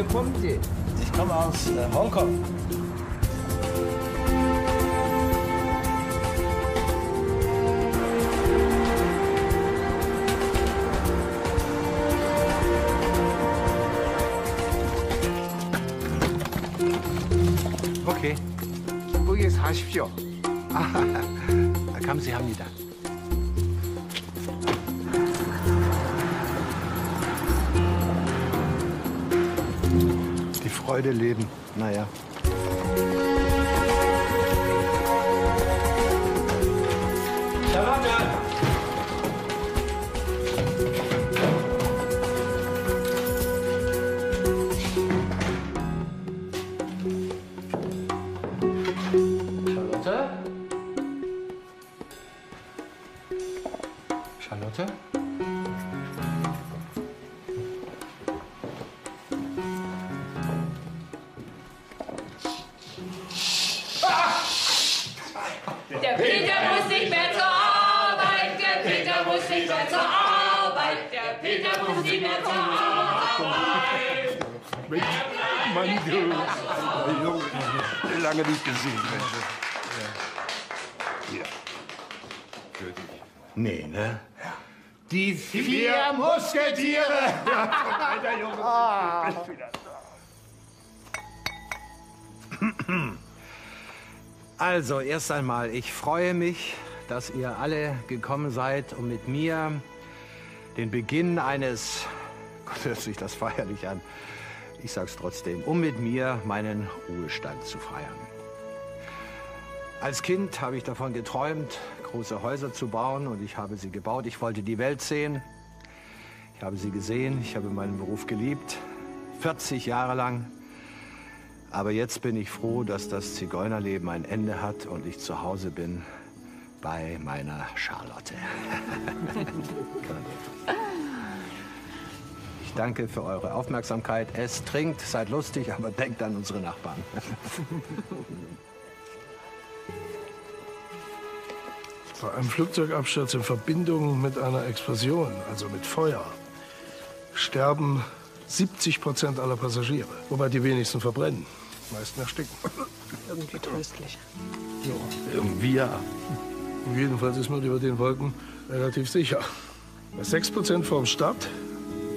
Woher kommt ihr? Ich komme aus äh, Hongkong. 오케이. 거기에 사십시오. 아, 감사합니다. Freude leben. Naja. Also, erst einmal, ich freue mich, dass ihr alle gekommen seid, um mit mir den Beginn eines, Gott hört sich das feierlich an, ich sag's trotzdem, um mit mir meinen Ruhestand zu feiern. Als Kind habe ich davon geträumt, große Häuser zu bauen und ich habe sie gebaut. Ich wollte die Welt sehen. Ich habe sie gesehen. Ich habe meinen Beruf geliebt. 40 Jahre lang. Aber jetzt bin ich froh, dass das Zigeunerleben ein Ende hat und ich zu Hause bin bei meiner Charlotte. Ich danke für eure Aufmerksamkeit. Esst, trinkt, seid lustig, aber denkt an unsere Nachbarn. Bei einem Flugzeugabsturz in Verbindung mit einer Explosion, also mit Feuer, sterben 70 Prozent aller Passagiere. Wobei die wenigsten verbrennen. Die meisten ersticken. Irgendwie tröstlich. Irgendwie ja. Jedenfalls ist man über den Wolken relativ sicher. Bei 6 Prozent vorm Start,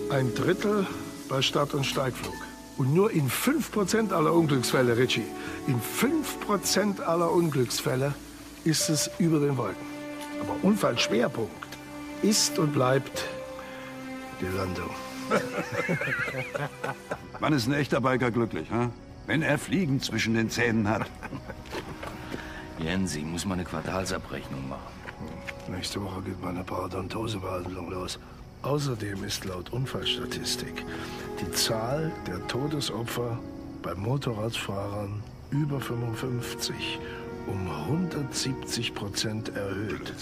ein Drittel bei Start- und Steigflug. Und nur in 5 Prozent aller Unglücksfälle, Richie, in 5 Prozent aller Unglücksfälle ist es über den Wolken. Aber Unfallschwerpunkt ist und bleibt die Landung. Wann ist ein echter Biker glücklich, ha? Wenn er Fliegen zwischen den Zähnen hat? Jensi, muss mal eine Quartalsabrechnung machen. Nächste Woche geht meine Parodontosebehandlung los. Außerdem ist laut Unfallstatistik die Zahl der Todesopfer bei Motorradfahrern über 55 um 170 Prozent erhöht.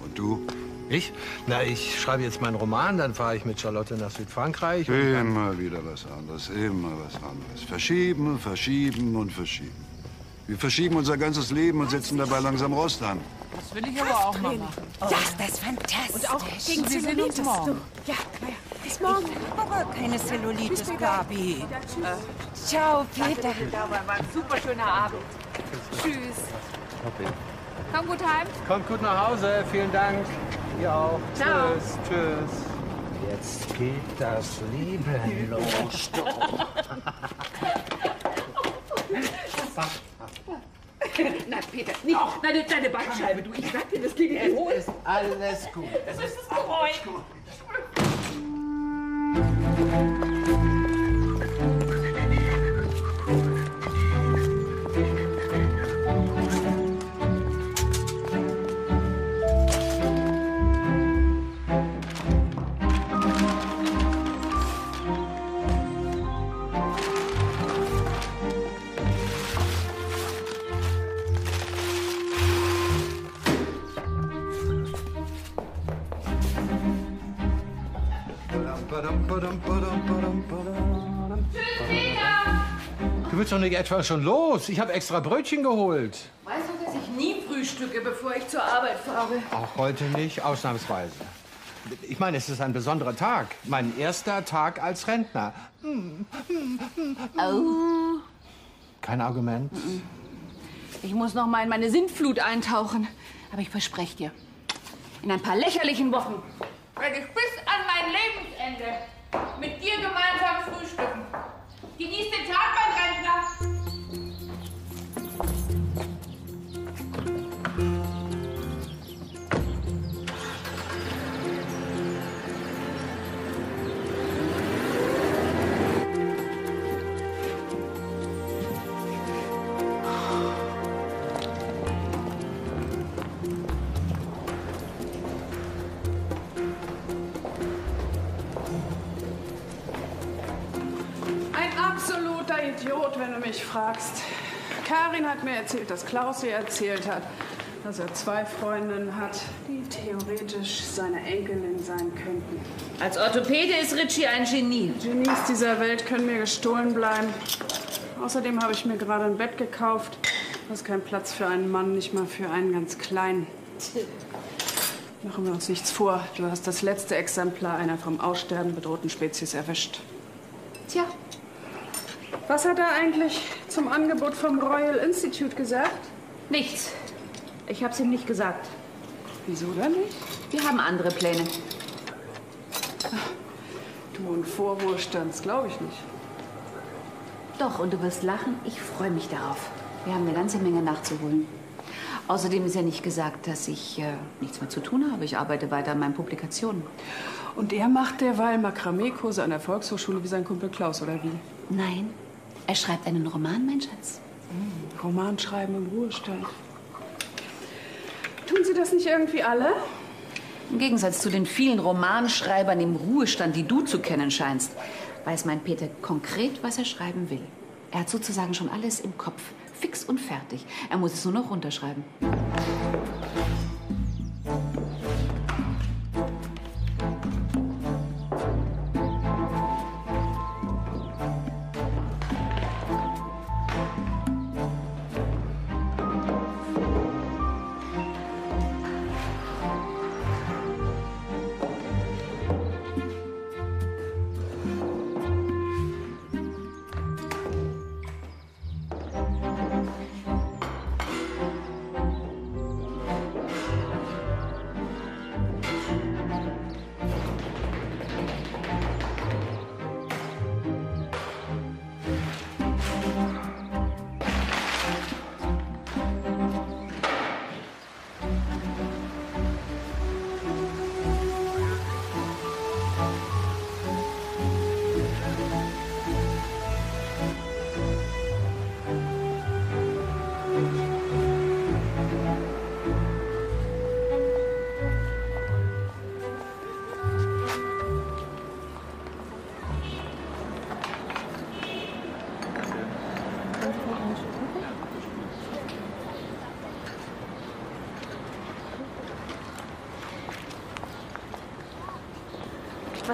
Und du? Ich? Na, ich schreibe jetzt meinen Roman, dann fahre ich mit Charlotte nach Südfrankreich. Immer wieder was anderes, immer was anderes. Verschieben, verschieben und verschieben. Wir verschieben unser ganzes Leben und setzen dabei langsam Rost an. Das will ich aber auch mal machen. Ja, das ist fantastisch. Und auch gegen Zellulitis. morgen. Ja. Bis morgen. Ich habe aber keine Zellulitis. Gabi. Ciao, Peter. War ein super schöner Abend. Tschüss. Komm gut heim. Kommt gut nach Hause, vielen Dank. Ihr auch. Ciao. Tschüss, tschüss. Jetzt geht das Leben los. Na, Peter, nicht deine, deine Bandscheibe, du. Ich sag dir, das geht nicht hoch. Ist alles gut. Das ist das Geräusch. Willst doch nicht etwa schon los? Ich habe extra Brötchen geholt. Weißt du, dass ich nie frühstücke, bevor ich zur Arbeit fahre? Auch heute nicht, ausnahmsweise. Ich meine, es ist ein besonderer Tag. Mein erster Tag als Rentner. Oh. Kein Argument. Ich muss noch mal in meine Sintflut eintauchen. Aber ich verspreche dir, in ein paar lächerlichen Wochen werde ich bis an mein Lebensende mit dir gemeinsam frühstücken. Genieß den Tag, mein Rentner. Idiot, wenn du mich fragst. Karin hat mir erzählt, dass Klaus ihr erzählt hat, dass er zwei Freundinnen hat, die theoretisch seine Enkelin sein könnten. Als Orthopäde ist Richie ein Genie. Genies dieser Welt können mir gestohlen bleiben. Außerdem habe ich mir gerade ein Bett gekauft. Das ist kein Platz für einen Mann, nicht mal für einen ganz kleinen. Machen wir uns nichts vor. Du hast das letzte Exemplar einer vom Aussterben bedrohten Spezies erwischt. Tja, Was hat er eigentlich zum Angebot vom Royal Institute gesagt? nichts. Ich hab's ihm nicht gesagt. Wieso denn nicht? Wir haben andere Pläne. Du und Vorwohlstand, glaube ich nicht. Doch, und du wirst lachen, ich freue mich darauf. Wir haben eine ganze Menge nachzuholen. Außerdem ist ja nicht gesagt, dass ich äh, nichts mehr zu tun habe. Ich arbeite weiter an meinen Publikationen. Und er macht derweil Makramee-Kurse an der Volkshochschule wie sein Kumpel Klaus, oder wie? Nein, er schreibt einen Roman, mein Schatz. Romanschreiben im Ruhestand. Tun Sie das nicht irgendwie alle? Im Gegensatz zu den vielen Romanschreibern im Ruhestand, die du zu kennen scheinst, weiß mein Peter konkret, was er schreiben will. Er hat sozusagen schon alles im Kopf, fix und fertig. Er muss es nur noch runterschreiben.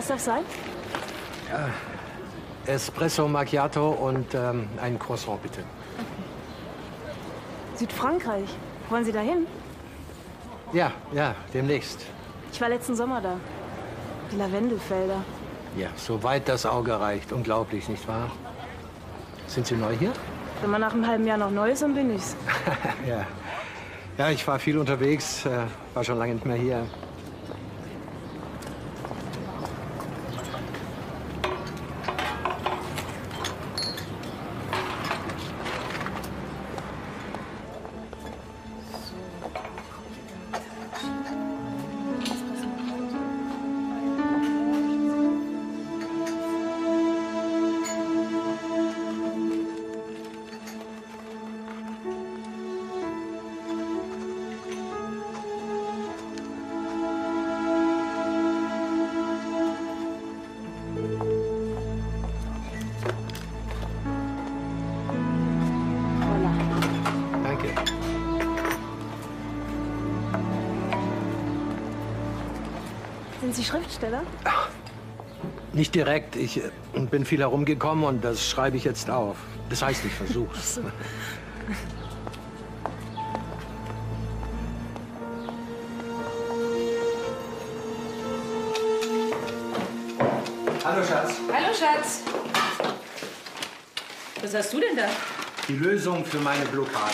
Was darf sein? Espresso Macchiato und ähm, ein Croissant, bitte. Südfrankreich. Wollen Sie dahin? Ja, ja, demnächst. Ich war letzten Sommer da. Die Lavendelfelder. Ja, soweit das Auge reicht. Unglaublich, nicht wahr? Sind Sie neu hier? Wenn man nach einem halben Jahr noch neu ist, dann bin ich's. ja. Ja, ich war viel unterwegs, äh, war schon lange nicht mehr hier. Nicht direkt. Ich äh, bin viel herumgekommen und das schreibe ich jetzt auf. Das heißt, ich versuch's. Hallo, Schatz. Hallo, Schatz. Was hast du denn da? Die Lösung für meine Blockade.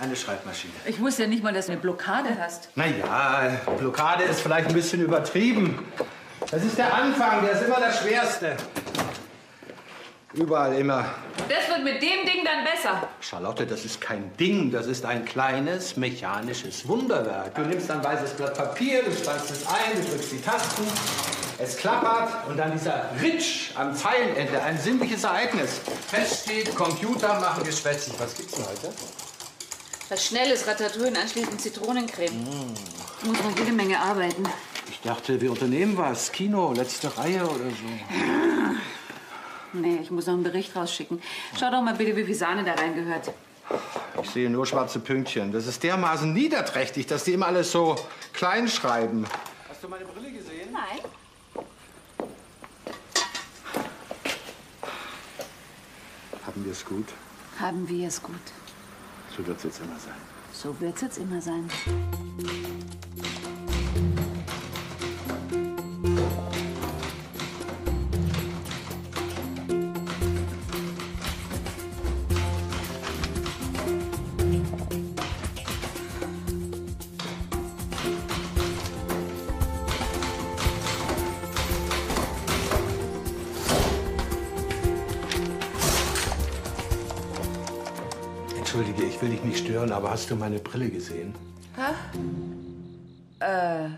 Eine Schreibmaschine. Ich wusste ja nicht mal, dass du eine Blockade hast. Naja, Blockade ist vielleicht ein bisschen übertrieben. Das ist der Anfang, der ist immer das Schwerste. Überall immer. Das wird mit dem Ding dann besser. Charlotte, das ist kein Ding, das ist ein kleines mechanisches Wunderwerk. Du nimmst ein weißes Blatt Papier, du spannst es ein, du drückst die Tasten, es klappert und dann dieser Ritsch am Zeilenende, ein sinnliches Ereignis. Fest steht, Computer machen geschwätzig. Was gibt's denn heute? Was Schnelles, Ratatouille, anschließend Zitronencreme. Ich muss noch jede Menge arbeiten. Ich dachte, wir unternehmen was. Kino, letzte Reihe oder so. Nee, ich muss noch einen Bericht rausschicken. Schau doch mal bitte, wie viel Sahne da reingehört. Ich sehe nur schwarze Pünktchen. Das ist dermaßen niederträchtig, dass die immer alles so klein schreiben. Hast du meine Brille gesehen? Nein. Haben wir es gut? Haben wir es gut. So wird es jetzt immer sein. So wird's jetzt immer sein. Stören, aber hast du meine Brille gesehen? Hä? Äh,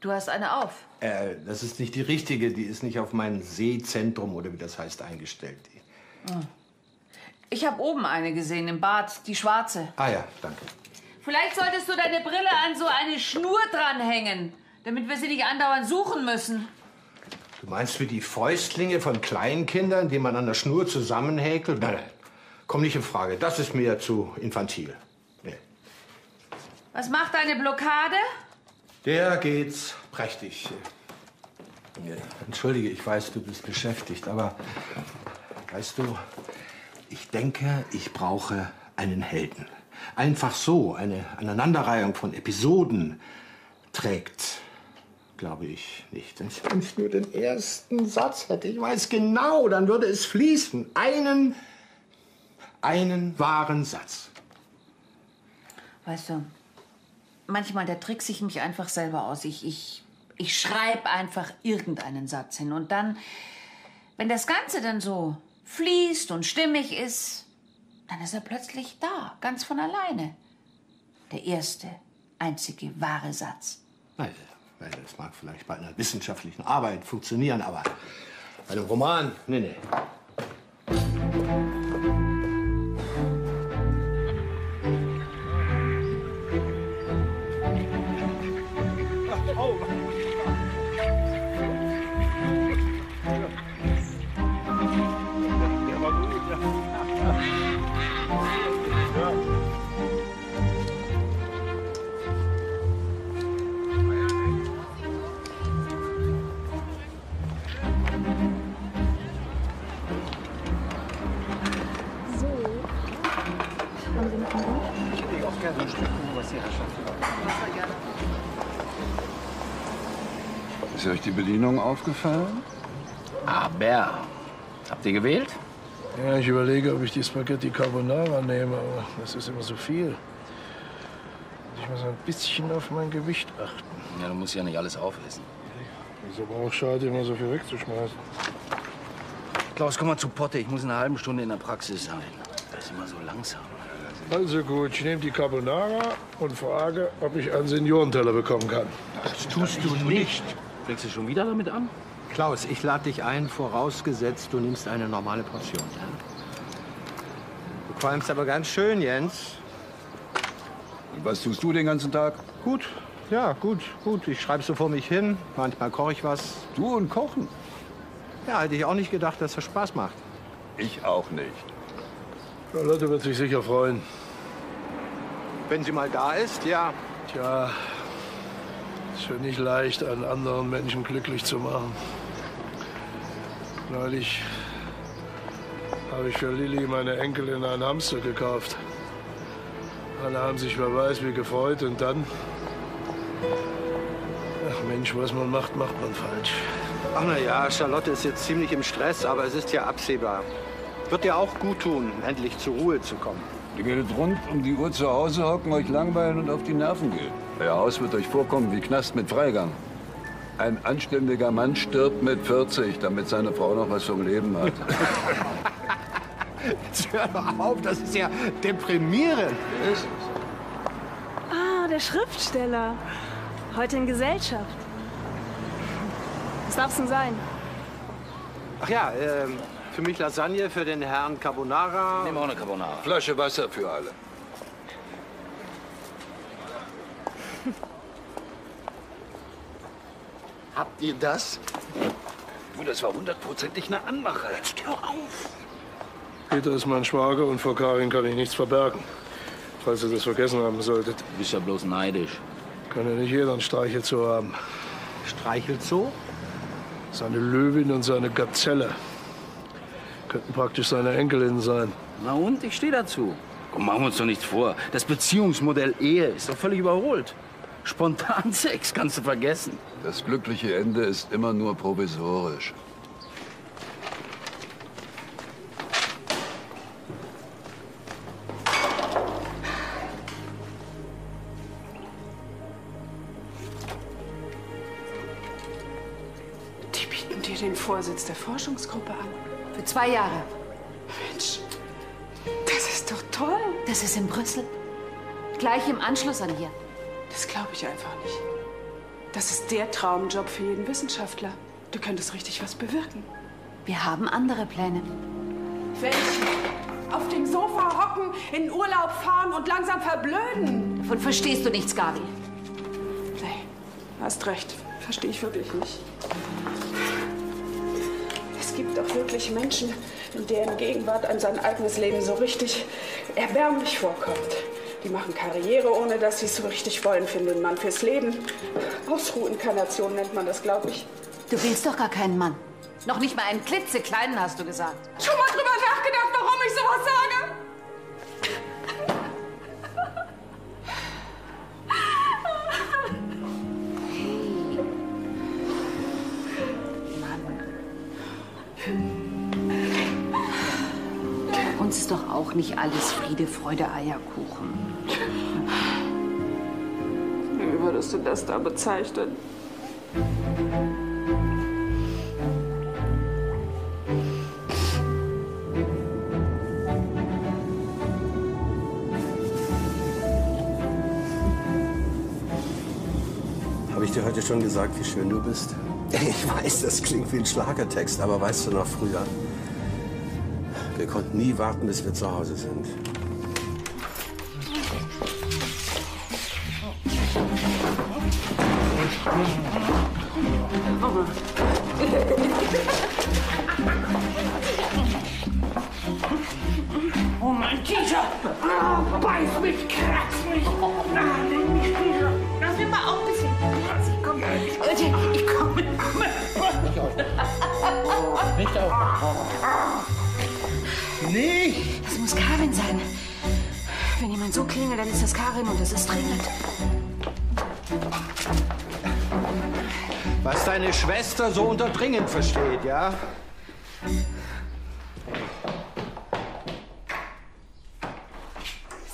du hast eine auf. Äh, das ist nicht die richtige. Die ist nicht auf mein Sehzentrum oder wie das heißt eingestellt. Ich habe oben eine gesehen im Bad, die schwarze. Ah ja, danke. Vielleicht solltest du deine Brille an so eine Schnur dranhängen, damit wir sie nicht andauernd suchen müssen. Du meinst wie die Fäustlinge von Kleinkindern, die man an der Schnur zusammenhäkelt? Nein, nein. Komm nicht in Frage. Das ist mir zu infantil. Nee. Was macht deine Blockade? Der geht's prächtig. Entschuldige, ich weiß, du bist beschäftigt, aber weißt du, ich denke, ich brauche einen Helden. Einfach so, eine Aneinanderreihung von Episoden trägt, glaube ich, nicht. Wenn ich- wenn ich nur den ersten Satz hätte, ich weiß genau, dann würde es fließen. Einen, einen wahren Satz. Weißt du, manchmal da trickse ich mich einfach selber aus. Ich, ich, ich schreibe einfach irgendeinen Satz hin. Und dann, wenn das Ganze dann so fließt und stimmig ist, dann ist er plötzlich da, ganz von alleine. Der erste, einzige wahre Satz. Nein, weil das mag vielleicht bei einer wissenschaftlichen Arbeit funktionieren, aber bei einem Roman, nee, nee. Ist euch die Bedienung aufgefallen? Aber, habt ihr gewählt? Ja, ich überlege, ob ich die Spaghetti Carbonara nehme, aber das ist immer so viel. Ich muss ein bisschen auf mein Gewicht achten. Ja, du musst ja nicht alles aufessen. Ist aber auch schade, immer so viel wegzuschmeißen. Klaus, komm mal zu Potte. Ich muss in einer halben Stunde in der Praxis sein. Das ist immer so langsam. Also gut, ich nehme die Carbonara und frage, ob ich einen Seniorenteller bekommen kann. Das tust du nicht. Fängst du schon wieder damit an? Klaus, ich lade dich ein, vorausgesetzt, du nimmst eine normale Portion. Du qualmst aber ganz schön, Jens. Und was tust du den ganzen Tag? Gut, ja, gut, gut. Ich schreibe so vor mich hin. Manchmal koche ich was. Du und Kochen? Ja, hätte ich auch nicht gedacht, dass das Spaß macht. Ich auch nicht. Charlotte wird sich sicher freuen. Wenn sie mal da ist, ja. Tja, ist schon nicht leicht, einen anderen Menschen glücklich zu machen. Neulich habe ich für Lilly, meine Enkelin, einen Hamster gekauft. Alle haben sich wer weiß wie gefreut und dann... Ach Mensch, was man macht, macht man falsch. Ach na ja, Charlotte ist jetzt ziemlich im Stress, aber es ist ja absehbar. Wird dir auch gut tun, endlich zur Ruhe zu kommen. Ihr werdet rund um die Uhr zu Hause hocken, euch langweilen und auf die Nerven gehen. Euer Haus wird euch vorkommen wie Knast mit Freigang. Ein anständiger Mann stirbt mit 40, damit seine Frau noch was vom Leben hat. Jetzt hör doch auf, das ist ja deprimierend. Ist Ah, der Schriftsteller. Heute in Gesellschaft. Was darf's denn sein? Ach ja, ähm, für mich Lasagne, für den Herrn Carbonara. Nehmen wir auch eine Carbonara. Flasche Wasser für alle. Habt ihr das? Du, das war hundertprozentig eine Anmache. Jetzt hör auf. Peter ist mein Schwager und vor Karin kann ich nichts verbergen. Falls ihr das vergessen haben solltet. Du bist ja bloß neidisch. Kann ja nicht jeder einen Streichelzoo haben. Streichelzoo? Seine Löwin und seine Gazelle. Könnten praktisch seine Enkelinnen sein. Na und? Ich stehe dazu. Komm, machen wir uns doch nichts vor. Das Beziehungsmodell Ehe ist doch völlig überholt. Spontansex kannst du vergessen. Das glückliche Ende ist immer nur provisorisch. Die bieten dir den Vorsitz der Forschungsgruppe an. Für zwei Jahre. Mensch, das ist doch toll. Das ist in Brüssel. Gleich im Anschluss an hier. Das glaube ich einfach nicht. Das ist der Traumjob für jeden Wissenschaftler. Du könntest richtig was bewirken. Wir haben andere Pläne. Welche? Auf dem Sofa hocken, in Urlaub fahren und langsam verblöden. Davon verstehst du nichts, Gabi. Nee, hast recht. Verstehe ich wirklich nicht. Es gibt doch wirklich Menschen, in deren Gegenwart einem sein eigenes Leben so richtig erbärmlich vorkommt. Die machen Karriere, ohne dass sie es so richtig wollen, finden Mann fürs Leben. Ausruhinkarnation nennt man das, glaube ich. Du willst doch gar keinen Mann. Noch nicht mal einen klitzekleinen, hast du gesagt. Schon mal drüber nachgedacht, warum ich sowas sage? Uns ist doch auch nicht alles Friede, Freude, Eierkuchen. Wie würdest du das da bezeichnen? Habe ich dir heute schon gesagt, wie schön du bist? Ich weiß, das klingt wie ein Schlagertext, aber weißt du noch früher? Wir konnten nie warten, bis wir zu Hause sind. Dann ist das Karin und es ist dringend. Was deine Schwester so unter dringend versteht, ja?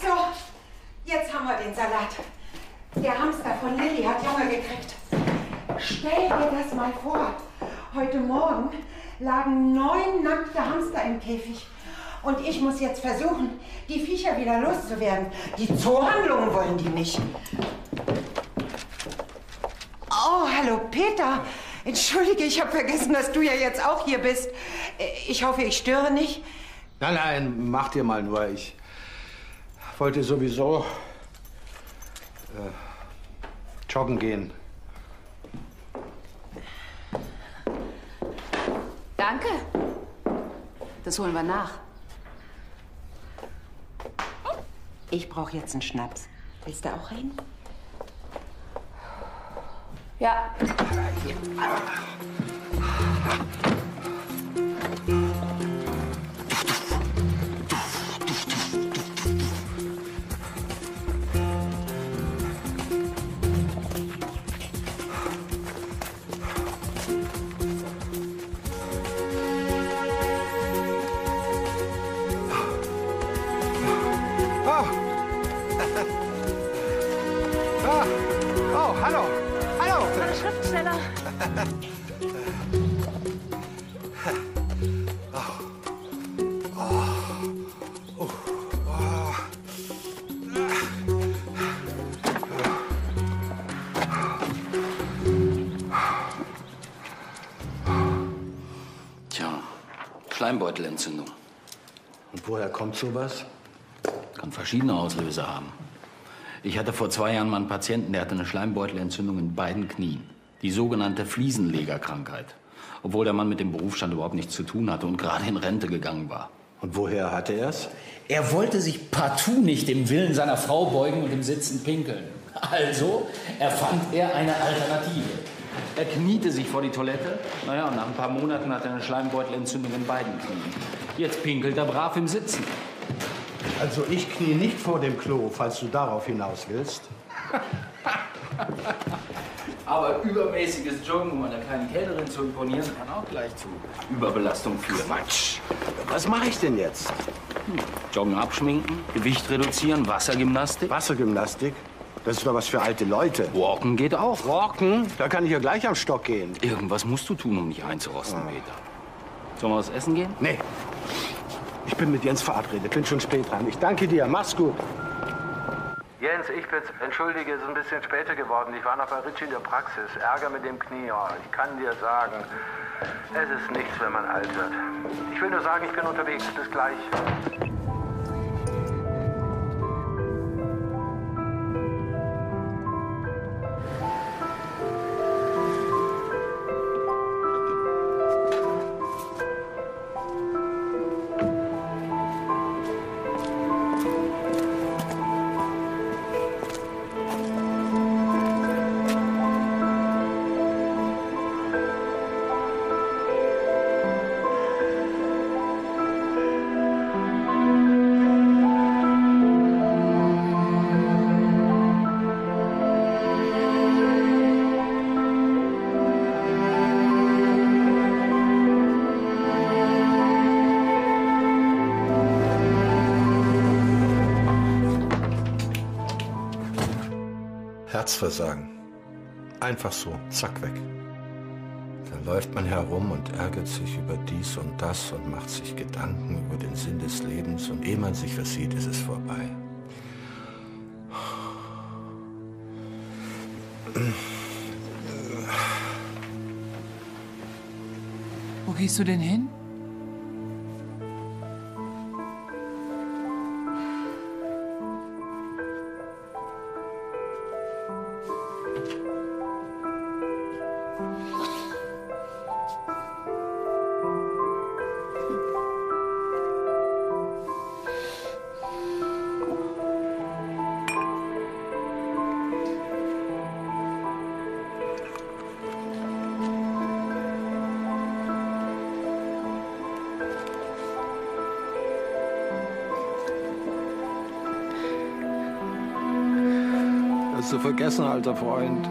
So, jetzt haben wir den Salat. Der Hamster von Lilly hat Hunger gekriegt. Stell dir das mal vor. Heute Morgen lagen neun nackte Hamster im Käfig. Und ich muss jetzt versuchen, Viecher wieder loszuwerden. Die Zoohandlungen wollen die nicht. Oh, hallo Peter. Entschuldige, ich habe vergessen, dass du ja jetzt auch hier bist. Äh, Ich hoffe, ich störe nicht. Nein, nein, mach dir mal nur. Ich wollte sowieso äh, joggen gehen. Danke. Das holen wir nach. Ich brauche jetzt einen Schnaps. Willst du auch einen? Ja. Tja, Schleimbeutelentzündung. Und woher kommt sowas? Kann verschiedene Auslöser haben. Ich hatte vor zwei Jahren mal einen Patienten, der hatte eine Schleimbeutelentzündung in beiden Knien. Die sogenannte Fliesenlegerkrankheit. Obwohl der Mann mit dem Berufsstand überhaupt nichts zu tun hatte und gerade in Rente gegangen war. Und woher hatte er es? Er wollte sich partout nicht dem Willen seiner Frau beugen und im Sitzen pinkeln. Also erfand er eine Alternative. Er kniete sich vor die Toilette. Naja, und nach ein paar Monaten hat er eine Schleimbeutelentzündung in beiden Knien. Jetzt pinkelt er brav im Sitzen. Also ich knie nicht vor dem Klo, falls du darauf hinaus willst. Aber übermäßiges Joggen, um einer kleinen Kellnerin zu imponieren, kann auch gleich zu Überbelastung führen. Quatsch. Was mache ich denn jetzt? Joggen abschminken, Gewicht reduzieren, Wassergymnastik. Wassergymnastik? Das ist doch was für alte Leute. Walken geht auch. Walken? Da kann ich ja gleich am Stock gehen. Irgendwas musst du tun, um nicht einzurosten, Peter. Sollen wir was essen gehen? Nee. Ich bin mit Jens verabredet, bin schon spät dran. Ich danke dir, mach's gut. Jens, ich bin's. Entschuldige, es ist ein bisschen später geworden. Ich war noch bei Richie in der Praxis. Ärger mit dem Knie. Oh, ich kann dir sagen, es ist nichts, wenn man alt wird. Ich will nur sagen, ich bin unterwegs. Bis gleich. Herzversagen. Einfach so, zack weg. Dann läuft man herum und ärgert sich über dies und das und macht sich Gedanken über den Sinn des Lebens und ehe man sich versieht, ist es vorbei. Wo gehst du denn hin? Vergessen, alter Freund?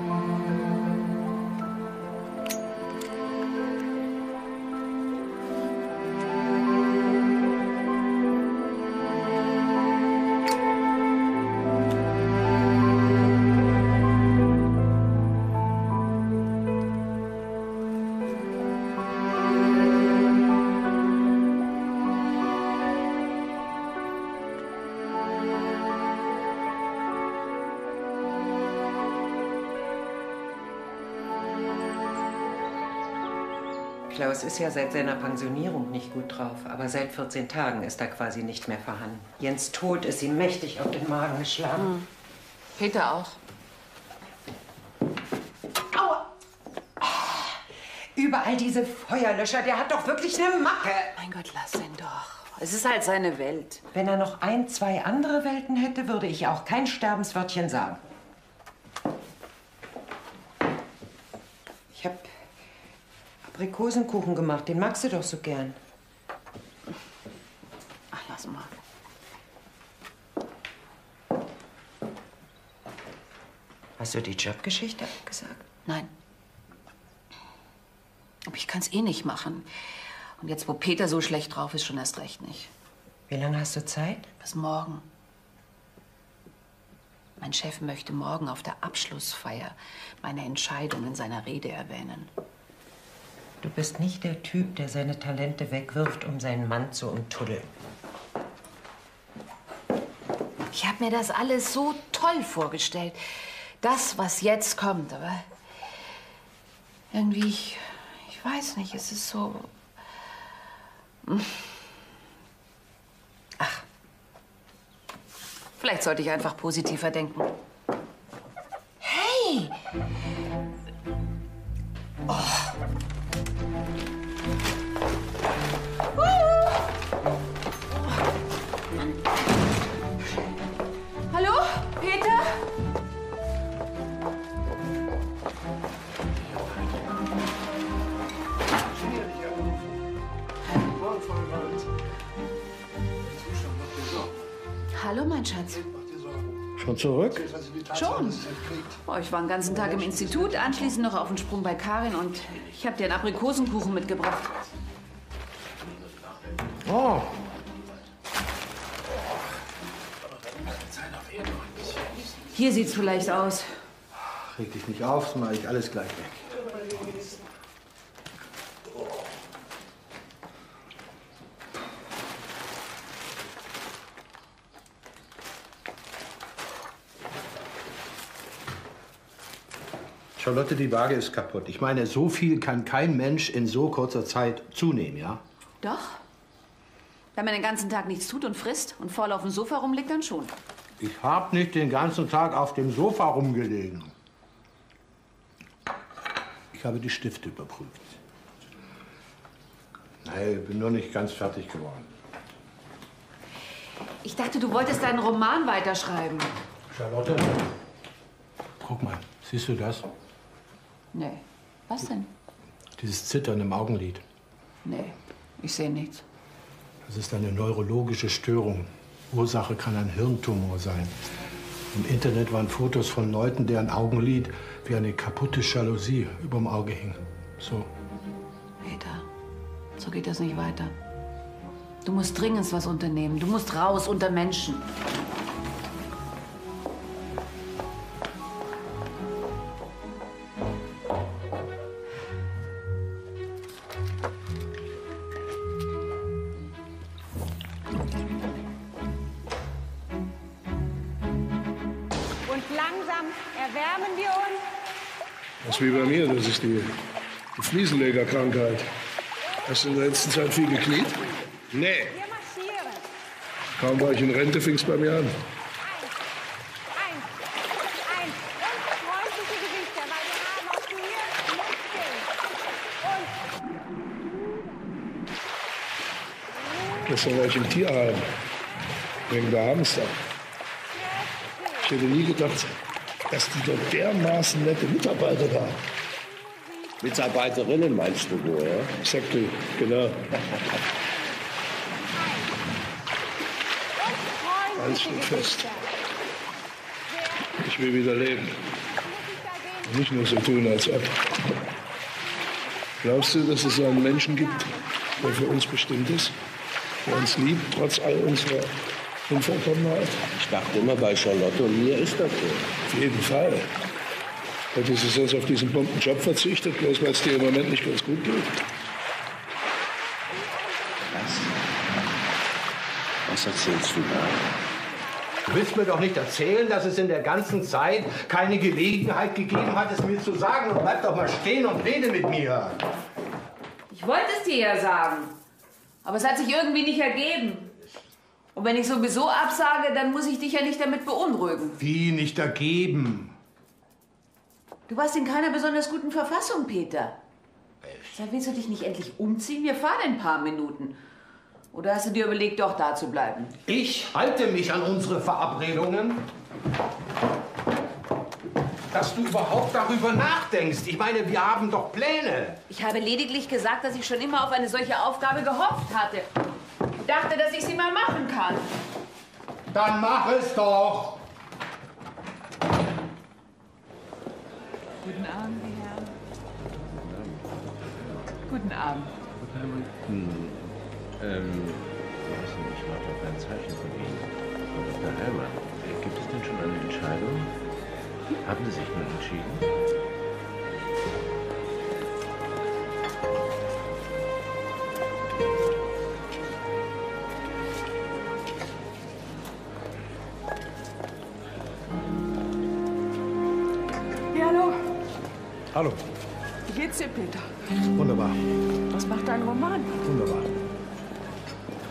Klaus ist ja seit seiner Pensionierung nicht gut drauf, aber seit 14 Tagen ist er quasi nicht mehr vorhanden. Jens Tod ist ihm mächtig auf den Magen geschlagen. Peter auch. Aua! Überall diese Feuerlöscher, der hat doch wirklich eine Macke. Mein Gott, lass ihn doch. Es ist halt seine Welt. Wenn er noch ein, zwei andere Welten hätte, würde ich auch kein Sterbenswörtchen sagen. Ich habe Aprikosenkuchen gemacht, den magst du doch so gern. Ach, lass mal. Hast du die Jobgeschichte abgesagt? Nein. Aber ich kann es eh nicht machen. Und jetzt, wo Peter so schlecht drauf ist, schon erst recht nicht. Wie lange hast du Zeit? Bis morgen. Mein Chef möchte morgen auf der Abschlussfeier meine Entscheidung in seiner Rede erwähnen. Du bist nicht der Typ, der seine Talente wegwirft, um seinen Mann zu umtuddeln. Ich habe mir das alles so toll vorgestellt. Das, was jetzt kommt, aber irgendwie, ich, ich weiß nicht, es ist so. Hm. Ach, vielleicht sollte ich einfach positiver denken. Hey! Oh. Mein Schatz. Schon zurück? Schon. Oh, ich war den ganzen Tag im Institut, anschließend noch auf den Sprung bei Karin und ich habe dir einen Aprikosenkuchen mitgebracht. Oh, Hier sieht's vielleicht aus. reg dich nicht auf, das mache ich alles gleich weg. Charlotte, die Waage ist kaputt. Ich meine, so viel kann kein Mensch in so kurzer Zeit zunehmen, ja? Doch. Wenn man den ganzen Tag nichts tut und frisst und faul auf dem Sofa rumliegt, dann schon. Ich habe nicht den ganzen Tag auf dem Sofa rumgelegen. Ich habe die Stifte überprüft. Nein, ich bin nur nicht ganz fertig geworden. Ich dachte, du wolltest deinen Roman weiterschreiben. Charlotte? Guck mal, siehst du das? Nee. Was denn? Dieses Zittern im Augenlid. Nee, ich sehe nichts. Das ist eine neurologische Störung. Ursache kann ein Hirntumor sein. Im Internet waren Fotos von Leuten, deren Augenlid wie eine kaputte Jalousie überm Auge hing. So. Peter, so geht das nicht weiter. Du musst dringend was unternehmen. Du musst raus unter Menschen. Wie bei mir, das ist die, die Fliesenlegerkrankheit. Hast du in der letzten Zeit viel gekniet? Nee. Kaum war ich in Rente, fing's bei mir an. Gestern war ich im Tierheim. Wegen der Hamster. Ich hätte nie gedacht, dass die doch dermaßen nette Mitarbeiter da. Mitarbeiterinnen meinst du wohl, ja? Exactly, genau. Alles steht fest. Ich will wieder leben. Nicht nur so tun, als ob. Glaubst du, dass es einen Menschen gibt, der für uns bestimmt ist? Der uns liebt, trotz all unserer Unvollkommenheit? Ich dachte immer, bei Charlotte und mir ist das so. Auf jeden Fall. Hättest du sonst auf diesen plumpen Job verzichtet, bloß weil es dir im Moment nicht ganz gut geht? Was erzählst du da? Du willst mir doch nicht erzählen, dass es in der ganzen Zeit keine Gelegenheit gegeben hat, es mir zu sagen. Und bleib doch mal stehen und rede mit mir. Ich wollte es dir ja sagen. Aber es hat sich irgendwie nicht ergeben. Und wenn ich sowieso absage, dann muss ich dich ja nicht damit beunruhigen. Wie nicht ergeben? Du warst in keiner besonders guten Verfassung, Peter. Sag, willst du dich nicht endlich umziehen? Wir fahren in ein paar Minuten. Oder hast du dir überlegt, doch da zu bleiben? Ich halte mich an unsere Verabredungen. Dass du überhaupt darüber nachdenkst. Ich meine, wir haben doch Pläne. Ich habe lediglich gesagt, dass ich schon immer auf eine solche Aufgabe gehofft hatte. Ich dachte, dass ich sie mal machen kann. Dann mach es doch. Guten Abend, die Herren. Guten Abend. Hm. Ähm, was denn? Ich warte auf ein Zeichen von Ihnen. Frau Dr. Hellmann, gibt es denn schon eine Entscheidung? Haben Sie sich nun entschieden? Hallo. Wie geht's dir, Peter? Wunderbar. Was macht dein Roman? Wunderbar.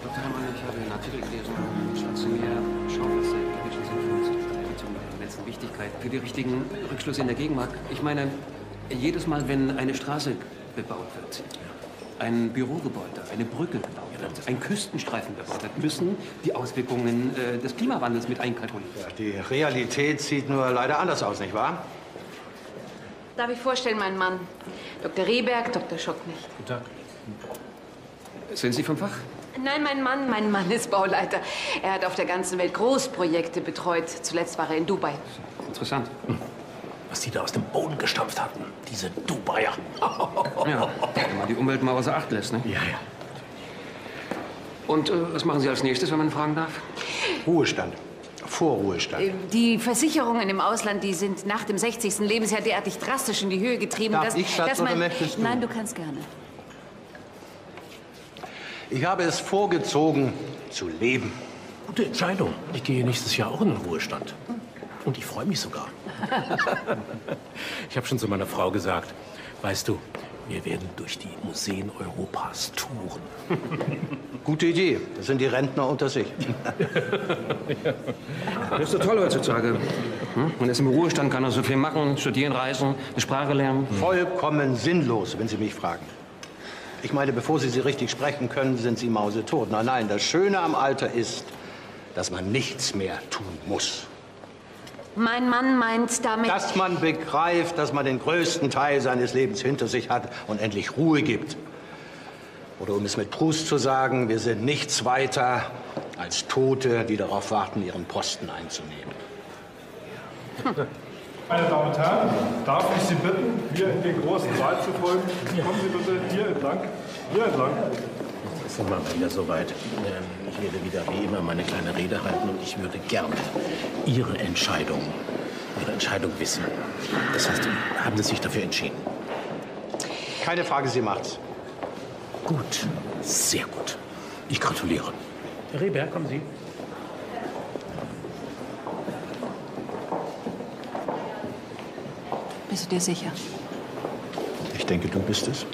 Dr. Herrmann, ich habe einen Artikel gelesen, stationär schauen, was der epischen Sinnflut zum letzten Wichtigkeit für die richtigen Rückschlüsse in der Gegenwart. Ich meine, jedes Mal, wenn eine Straße bebaut wird, ein Bürogebäude, eine Brücke gebaut wird, ein Küstenstreifen bebaut wird, müssen die Auswirkungen äh, des Klimawandels mit einkalkuliert werden. Die Realität sieht nur leider anders aus, nicht wahr? Darf ich vorstellen, mein Mann? Dr. Rehberg, Dr. Schocknicht. Guten Tag. Sind Sie vom Fach? Nein, mein Mann, mein Mann ist Bauleiter. Er hat auf der ganzen Welt Großprojekte betreut. Zuletzt war er in Dubai. Interessant. Was die da aus dem Boden gestampft hatten, diese Dubaier. Ja, wenn man die Umwelt mal außer Acht lässt, ne? Ja, ja. Und äh, was machen Sie als nächstes, wenn man fragen darf? Ruhestand. Vorruhestand. Äh, Die Versicherungen im Ausland, die sind nach dem 60. Lebensjahr derartig drastisch in die Höhe getrieben, Darf dass, ich, Schatz, dass oder man... möchtest du? Nein, du kannst gerne. Ich habe es vorgezogen, zu leben. Gute Entscheidung. Ich gehe nächstes Jahr auch in den Ruhestand. Und ich freue mich sogar. ich habe schon zu meiner Frau gesagt, weißt du, wir werden durch die Museen Europas touren. Gute Idee. Das sind die Rentner unter sich. Das ist so toll heutzutage. Hm? Man ist im Ruhestand, kann er so viel machen, studieren, reisen, eine Sprache lernen. Vollkommen sinnlos, wenn Sie mich fragen. Ich meine, bevor Sie sie richtig sprechen können, sind Sie mausetot. Nein, nein, das Schöne am Alter ist, dass man nichts mehr tun muss. Mein Mann meint damit... Dass man begreift, dass man den größten Teil seines Lebens hinter sich hat und endlich Ruhe gibt. Oder um es mit Proust zu sagen, wir sind nichts weiter als Tote, die darauf warten, ihren Posten einzunehmen. Meine Damen und Herren, darf ich Sie bitten, hier in den großen Saal zu folgen? Kommen Sie bitte hier entlang. Hier entlang. Jetzt sind wir mal wieder soweit. Ähm, Ich werde wieder wie immer meine kleine Rede halten und ich würde gerne Ihre Entscheidung, Ihre Entscheidung wissen. Das heißt, haben Sie sich dafür entschieden? Keine Frage, sie macht's. Gut, sehr gut. Ich gratuliere. Herr Rehberg, kommen Sie. Bist du dir sicher? Ich denke, du bist es.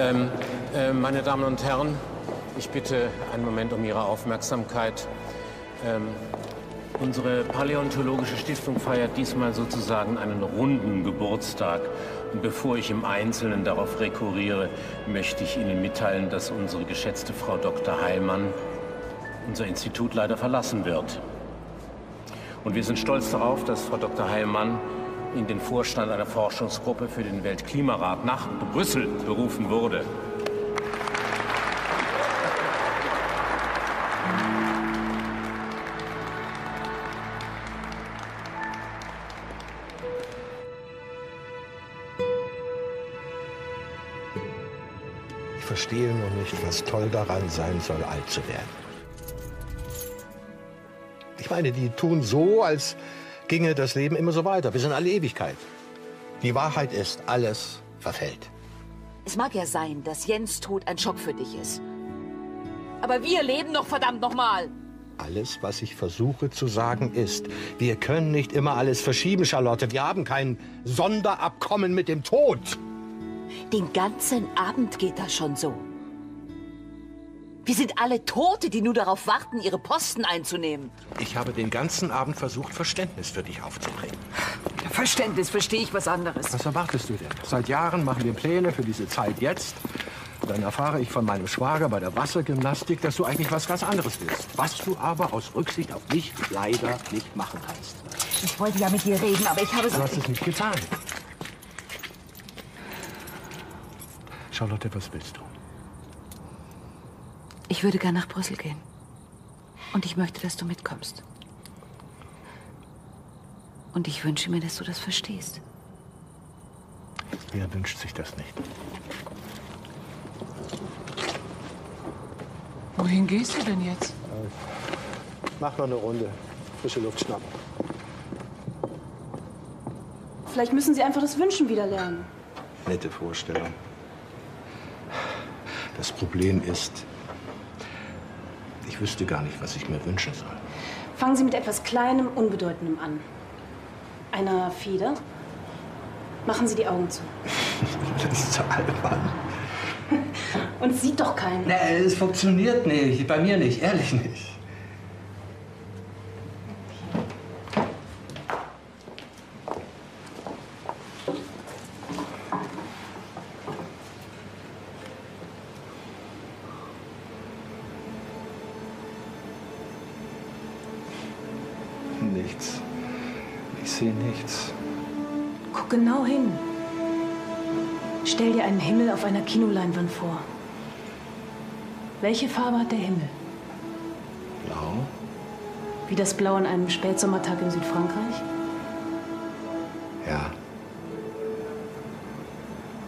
Ähm, äh, meine Damen und Herren, ich bitte einen Moment um Ihre Aufmerksamkeit. Ähm, unsere Paläontologische Stiftung feiert diesmal sozusagen einen runden Geburtstag. Und bevor ich im Einzelnen darauf rekurriere, möchte ich Ihnen mitteilen, dass unsere geschätzte Frau Dr. Heilmann unser Institut leider verlassen wird. Und wir sind stolz darauf, dass Frau Dr. Heilmann in den Vorstand einer Forschungsgruppe für den Weltklimarat nach Brüssel berufen wurde. Ich verstehe nur nicht, was toll daran sein soll, alt zu werden. Ich meine, die tun so, als ginge das Leben immer so weiter, bis in alle Ewigkeit. Die Wahrheit ist, alles verfällt. Es mag ja sein, dass Jens Tod ein Schock für dich ist. Aber wir leben noch verdammt nochmal. Alles, was ich versuche zu sagen, ist, wir können nicht immer alles verschieben, Charlotte. Wir haben kein Sonderabkommen mit dem Tod. Den ganzen Abend geht das schon so. Wir sind alle Tote, die nur darauf warten, ihre Posten einzunehmen. Ich habe den ganzen Abend versucht, Verständnis für dich aufzubringen. Verständnis verstehe ich was anderes. Was erwartest du denn? Seit Jahren machen wir Pläne für diese Zeit jetzt. Dann erfahre ich von meinem Schwager bei der Wassergymnastik, dass du eigentlich was ganz anderes willst. Was du aber aus Rücksicht auf mich leider nicht machen kannst. Ich wollte ja mit dir reden, aber ich habe Du hast es nicht getan. Charlotte, was willst du? Ich würde gern nach Brüssel gehen. Und ich möchte, dass du mitkommst. Und ich wünsche mir, dass du das verstehst. Wer wünscht sich das nicht? Wohin gehst du denn jetzt? Mach noch eine Runde. Frische Luft schnappen. Vielleicht müssen Sie einfach das Wünschen wieder lernen. Nette Vorstellung. Das Problem ist, ich wüsste gar nicht, was ich mir wünschen soll. Fangen Sie mit etwas Kleinem, Unbedeutendem an. Einer Feder. Machen Sie die Augen zu. Das ist zu albern. Und sieht doch keinen. Nee, es funktioniert nicht. Bei mir nicht, ehrlich nicht. Kinoleinwand vor. Welche Farbe hat der Himmel? Blau? Wie das Blau an einem Spätsommertag in Südfrankreich? Ja.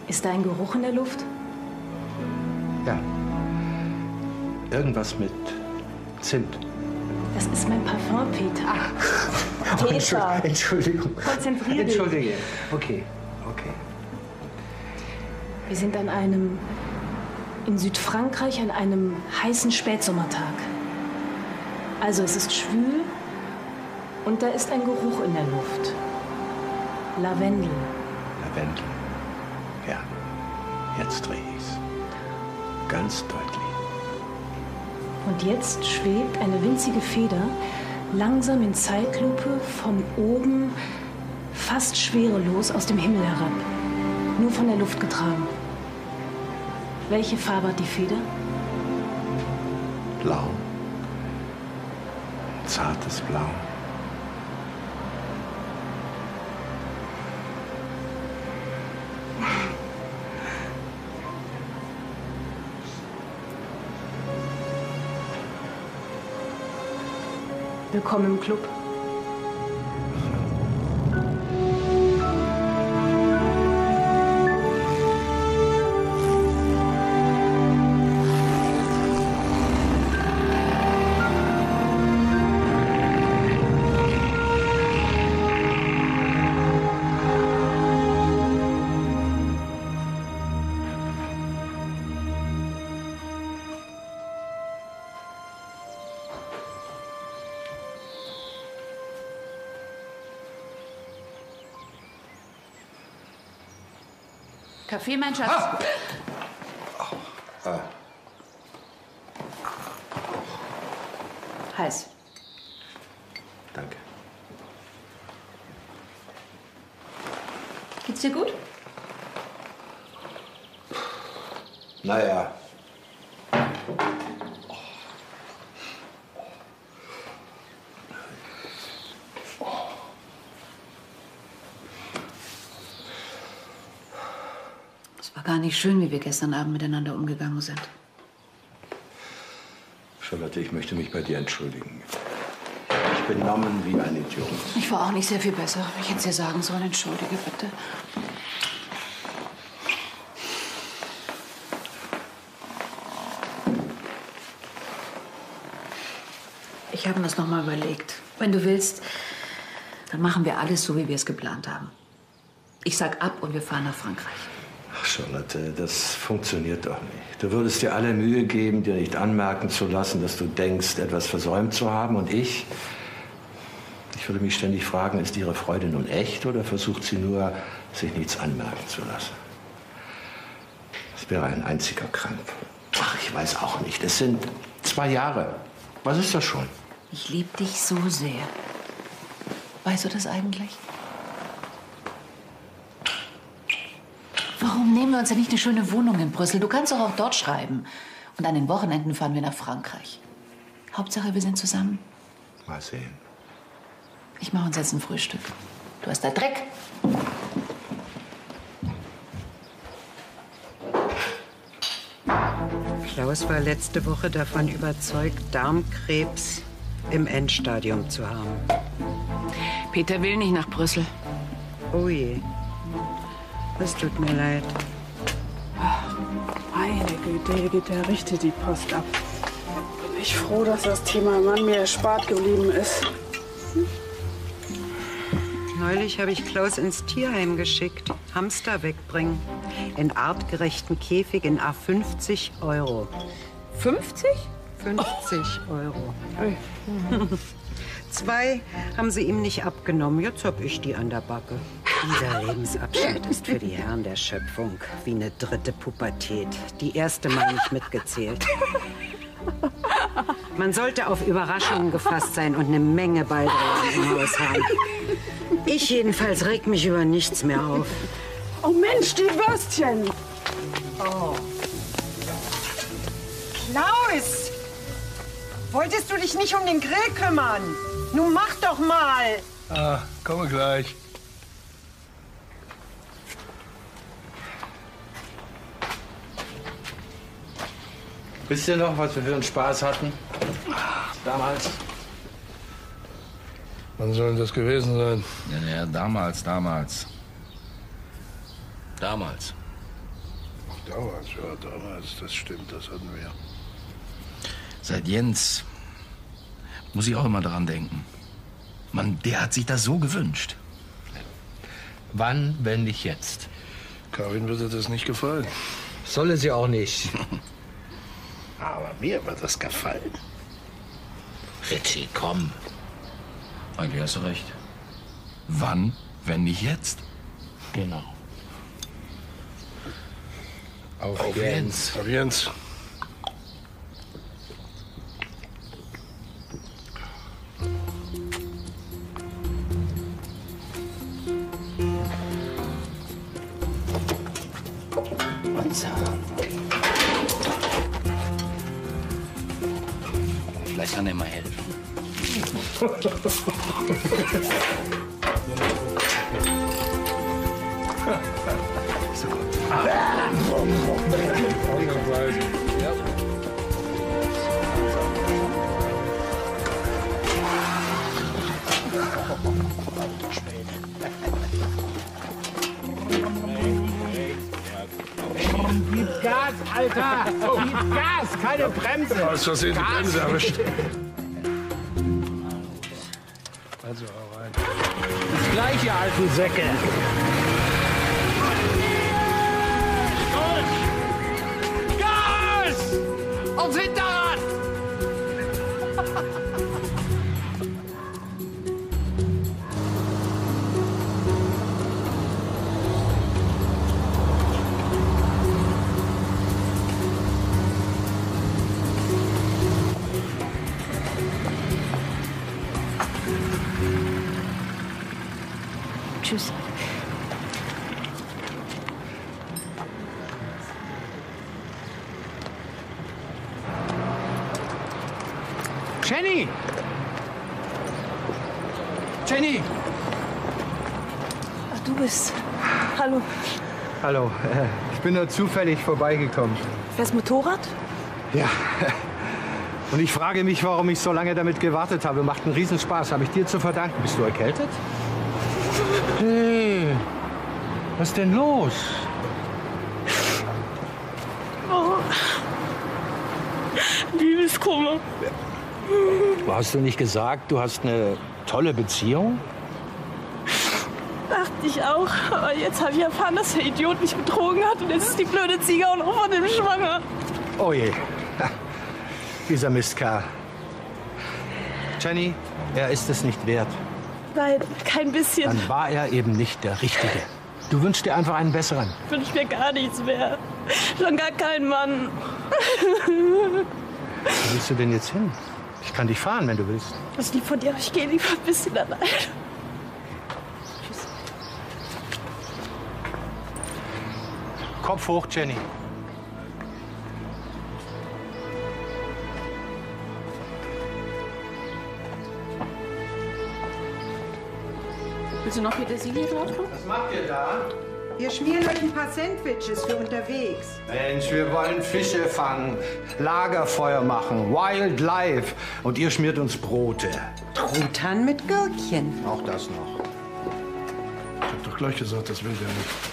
Ist da ein Geruch in der Luft? Ja. Irgendwas mit Zimt. Das ist mein Parfum, Peter. Oh, Entschuldigung. Entschuldigung. Konzentrier dich. Entschuldige. Okay, okay. Wir sind an einem, in Südfrankreich an einem heißen Spätsommertag. Also es ist schwül und da ist ein Geruch in der Luft. Lavendel. Lavendel. Ja. Jetzt drehe ich's. Ganz deutlich. Und jetzt schwebt eine winzige Feder langsam in Zeitlupe von oben fast schwerelos aus dem Himmel herab. Nur von der Luft getragen. Welche Farbe hat die Feder? Blau. Zartes Blau. Willkommen im Club. Kaffee, mein Schatz. Ah. Heiß. Danke. Geht's dir gut? Naja. Es war gar nicht schön, wie wir gestern Abend miteinander umgegangen sind. Charlotte, ich möchte mich bei dir entschuldigen. Ich bin benommen wie ein Idiot. Ich war auch nicht sehr viel besser. Ich hätte es dir sagen sollen. Entschuldige bitte. Ich habe mir das noch mal überlegt. Wenn du willst, dann machen wir alles so, wie wir es geplant haben. Ich sag ab und wir fahren nach Frankreich. Charlotte, das funktioniert doch nicht. Du würdest dir alle Mühe geben, dir nicht anmerken zu lassen, dass du denkst, etwas versäumt zu haben. Und ich? Ich würde mich ständig fragen, ist ihre Freude nun echt oder versucht sie nur, sich nichts anmerken zu lassen? Es wäre ein einziger Krampf. Ach, ich weiß auch nicht. Es sind zwei Jahre. Was ist das schon? Ich liebe dich so sehr. Weißt du das eigentlich? Warum nehmen wir uns denn nicht eine schöne Wohnung in Brüssel? Du kannst doch auch dort schreiben. Und an den Wochenenden fahren wir nach Frankreich. Hauptsache, wir sind zusammen. Mal sehen. Ich mache uns jetzt ein Frühstück. Du hast da Dreck. Klaus war letzte Woche davon überzeugt, Darmkrebs im Endstadium zu haben. Peter will nicht nach Brüssel. Oh je. Das tut mir leid. Meine Güte, hier geht der Richter die Post ab. ich froh, dass das Thema Mann mir erspart geblieben ist. Neulich habe ich Klaus ins Tierheim geschickt. Hamster wegbringen. In artgerechten Käfig in A50 Euro. 50? 50 Euro. Zwei haben sie ihm nicht abgenommen. Jetzt hab ich die an der Backe. Dieser Lebensabschnitt ist für die Herren der Schöpfung wie eine dritte Pubertät. Die erste mal nicht mitgezählt. Man sollte auf Überraschungen gefasst sein und eine Menge Baldrian im Haus haben. Ich jedenfalls reg mich über nichts mehr auf. Oh Mensch, die Würstchen! Oh. Klaus! Wolltest du dich nicht um den Grill kümmern? Nun mach doch mal! Ah, komme gleich. Wisst ihr noch, was wir für einen Spaß hatten? Damals? Wann soll das gewesen sein? Ja, ja, damals, damals. Damals. Ach, damals, ja, damals, das stimmt, das hatten wir. Seit Jens muss ich auch immer daran denken. Mann, der hat sich das so gewünscht. Wann, wenn nicht jetzt? Karin würde das nicht gefallen. Solle sie auch nicht. Aber mir wird das gefallen. Richie, komm. Eigentlich hast du recht. Wann, wenn nicht jetzt? Genau. Auf, Auf Jens. Auf Jens. Und Vielleicht kann er mal helfen. Gib keine Bremse! Du hast versehen die. Bremse erwischt. Also, rein. Das gleiche, alten Säcke. Bin nur zufällig vorbeigekommen. Fährst Motorrad? Ja. Und ich frage mich, warum ich so lange damit gewartet habe. Macht einen Riesenspaß. Habe ich dir zu verdanken. Bist du erkältet? Hey, was ist denn los? Oh. Liebeskummer. Hast du nicht gesagt, du hast eine tolle Beziehung? Ich auch. Aber jetzt habe ich erfahren, dass der Idiot mich betrogen hat. Und jetzt ist die blöde Ziege auch noch von dem schwanger. Oh je. Ha, Dieser Mistkerl. Jenny, er ist es nicht wert. Nein, kein bisschen. Dann war er eben nicht der Richtige. Du wünschst dir einfach einen besseren. Wünsche ich mir gar nichts mehr. Schon gar keinen Mann. Wo willst du denn jetzt hin? Ich kann dich fahren, wenn du willst. Das ist lieb von dir, aber ich gehe lieber ein bisschen allein. Kopf hoch, Jenny. Willst du noch Petersilie drauf tun? Was macht ihr da? Wir schmieren euch ein paar Sandwiches für unterwegs. Mensch, wir wollen Fische fangen, Lagerfeuer machen, Wildlife. Und ihr schmiert uns Brote. Truthahn mit Gürkchen. Auch das noch. Ich hab doch gleich gesagt, das will der nicht.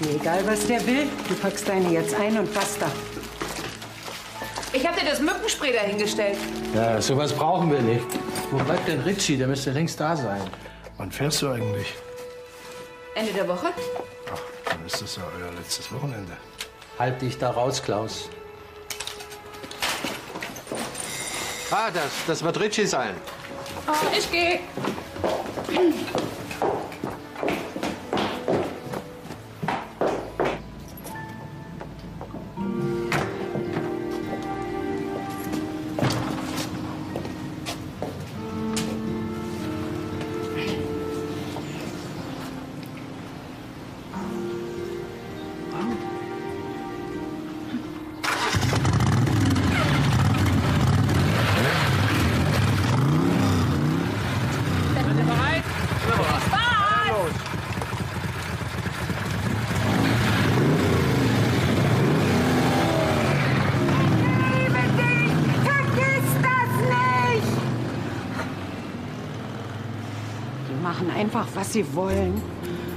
Mir egal, was der will. Du packst deine jetzt ein und basta. Ich habe dir das Mückenspray dahingestellt. Ja, sowas brauchen wir nicht. Wo bleibt denn Ritchie? Der müsste längst da sein. Wann fährst du eigentlich? Ende der Woche? Dann ist das ja euer letztes Wochenende. Halt dich da raus, Klaus. Ah, das, das wird Ritchie sein. Oh, ich gehe. Einfach, was sie wollen.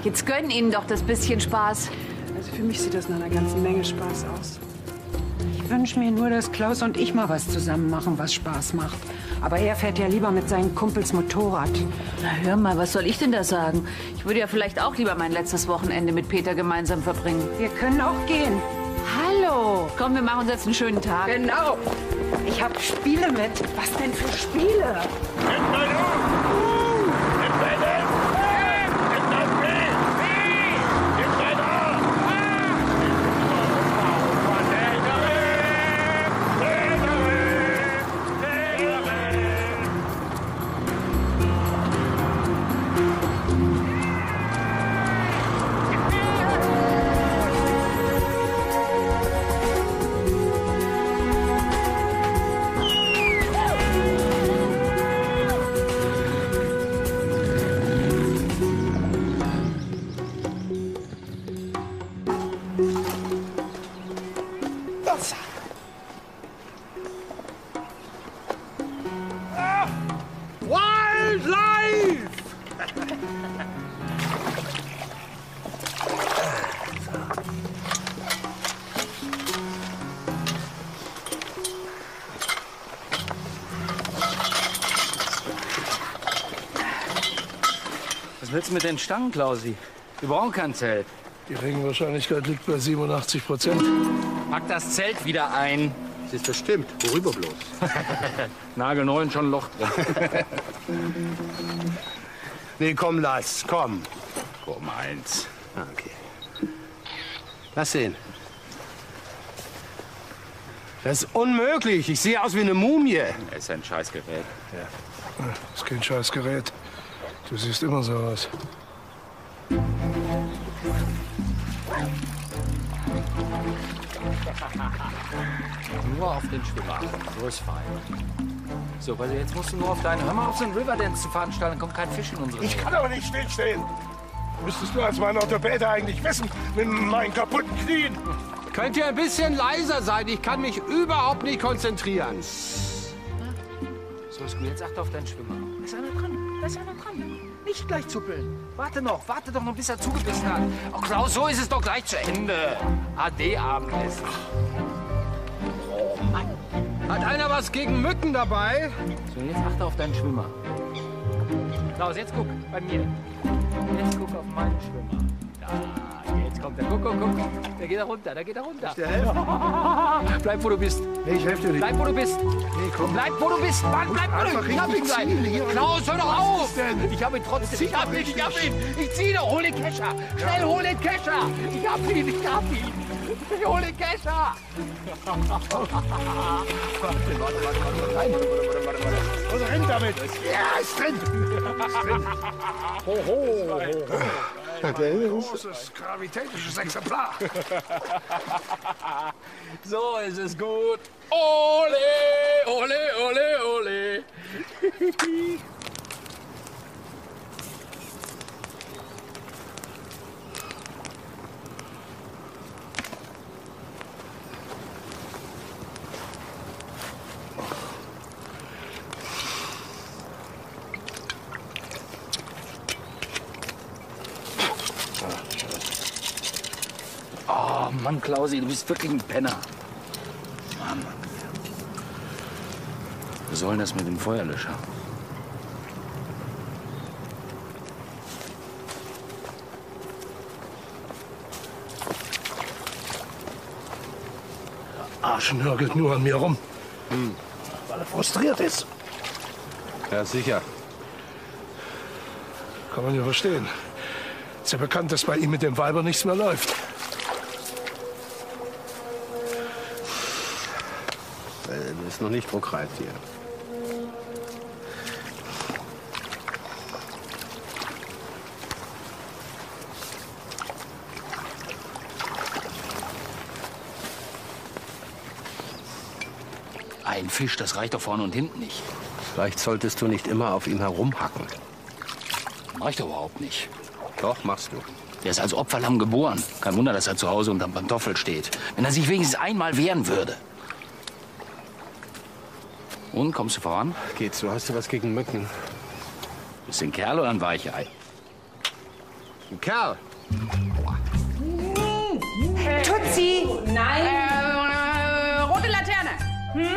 Jetzt gönn ihnen doch das bisschen Spaß. Also für mich sieht das nach einer ganzen Menge Spaß aus. Ich wünsche mir nur, dass Klaus und ich mal was zusammen machen, was Spaß macht. Aber er fährt ja lieber mit seinen Kumpels Motorrad. Na hör mal, was soll ich denn da sagen? Ich würde ja vielleicht auch lieber mein letztes Wochenende mit Peter gemeinsam verbringen. Wir können auch gehen. Hallo. Komm, wir machen uns jetzt einen schönen Tag. Genau. Ich habe Spiele mit. Was denn für Spiele? Wildlife! Mit den Stangen, Klausi? Wir brauchen kein Zelt. Die Regenwahrscheinlichkeit liegt bei 87 Prozent. Pack das Zelt wieder ein. Das ist bestimmt. Worüber bloß? Nagelneu und schon ein Loch drin. Nee, komm, lass, komm. Komm, eins. Ah, okay. Lass sehen. Das ist unmöglich. Ich sehe aus wie eine Mumie. Das ist ein Scheißgerät. Das ist kein scheiß Gerät. Du siehst immer so aus. Nur auf den Schwimmer. So ist fein. So, also jetzt musst du nur auf deinen... Hör mal auf, so einen Riverdance zu veranstalten. Dann kommt kein Fisch in unsere Ich kann aber nicht stillstehen. Müsstest du als mein Orthopäde eigentlich wissen, mit meinen kaputten Knien. Könnt ihr ein bisschen leiser sein? Ich kann mich überhaupt nicht konzentrieren. So ist gut. Jetzt achte auf deinen Schwimmer. Da ist einer dran. Da ist einer dran. Nicht gleich zuppeln. Warte noch. Warte doch noch, bis er zugebissen hat. Oh, Klaus, so ist es doch gleich zu Ende. Ade, Abendessen. Oh, Mann. Hat einer was gegen Mücken dabei? So, jetzt achte auf deinen Schwimmer. Klaus, jetzt guck bei mir. Jetzt guck auf meinen Schwimmer. Da, jetzt kommt er. Guck, guck, guck. Der geht da runter, da geht er runter. der helfen? Bleib, wo du bist. Nee, ich helfe dir nicht. Bleib, wo du bist. Nee, komm. Bleib, wo du bist. Mann, bleib, wo du Ich hab ihn gleich. Klaus, hör doch auf. Ich hab ihn trotzdem. Ich hab ihn, ich hab ihn. Ich zieh doch. Hol den Kescher. Schnell, hol den Kescher. Ich hab ihn, ich hab ihn. Ich hol den Kescher. warte, warte, warte, warte. Nein. Also renn damit. Ja, ist drin. Ist drin. Ho, ho, ho, ho. Großes gravitätisches Exemplar. So ist es gut. Ole, ole, ole, ole. Mann, Klausi, du bist wirklich ein Penner. Mann. Was soll denn das mit dem Feuerlöscher? Arsch nörgelt nur an mir rum. Weil er frustriert ist. Ja, sicher. Kann man ja verstehen. Ist ja bekannt, dass bei ihm mit dem Weiber nichts mehr läuft. Äh, Das ist noch nicht druckreif hier. Ein Fisch, das reicht doch vorne und hinten nicht. Vielleicht solltest du nicht immer auf ihm herumhacken. Mach ich doch überhaupt nicht. Doch, machst du. Der ist als Opferlamm geboren. Kein Wunder, dass er zu Hause unterm Pantoffel steht. Wenn er sich wenigstens einmal wehren würde. Und, kommst du voran? Geht so. Hast du was gegen Mücken? Bist du ein Kerl oder ein Weichei? Ein Kerl. Tutsi! Nein. Äh, rote Laterne. Hm, hm,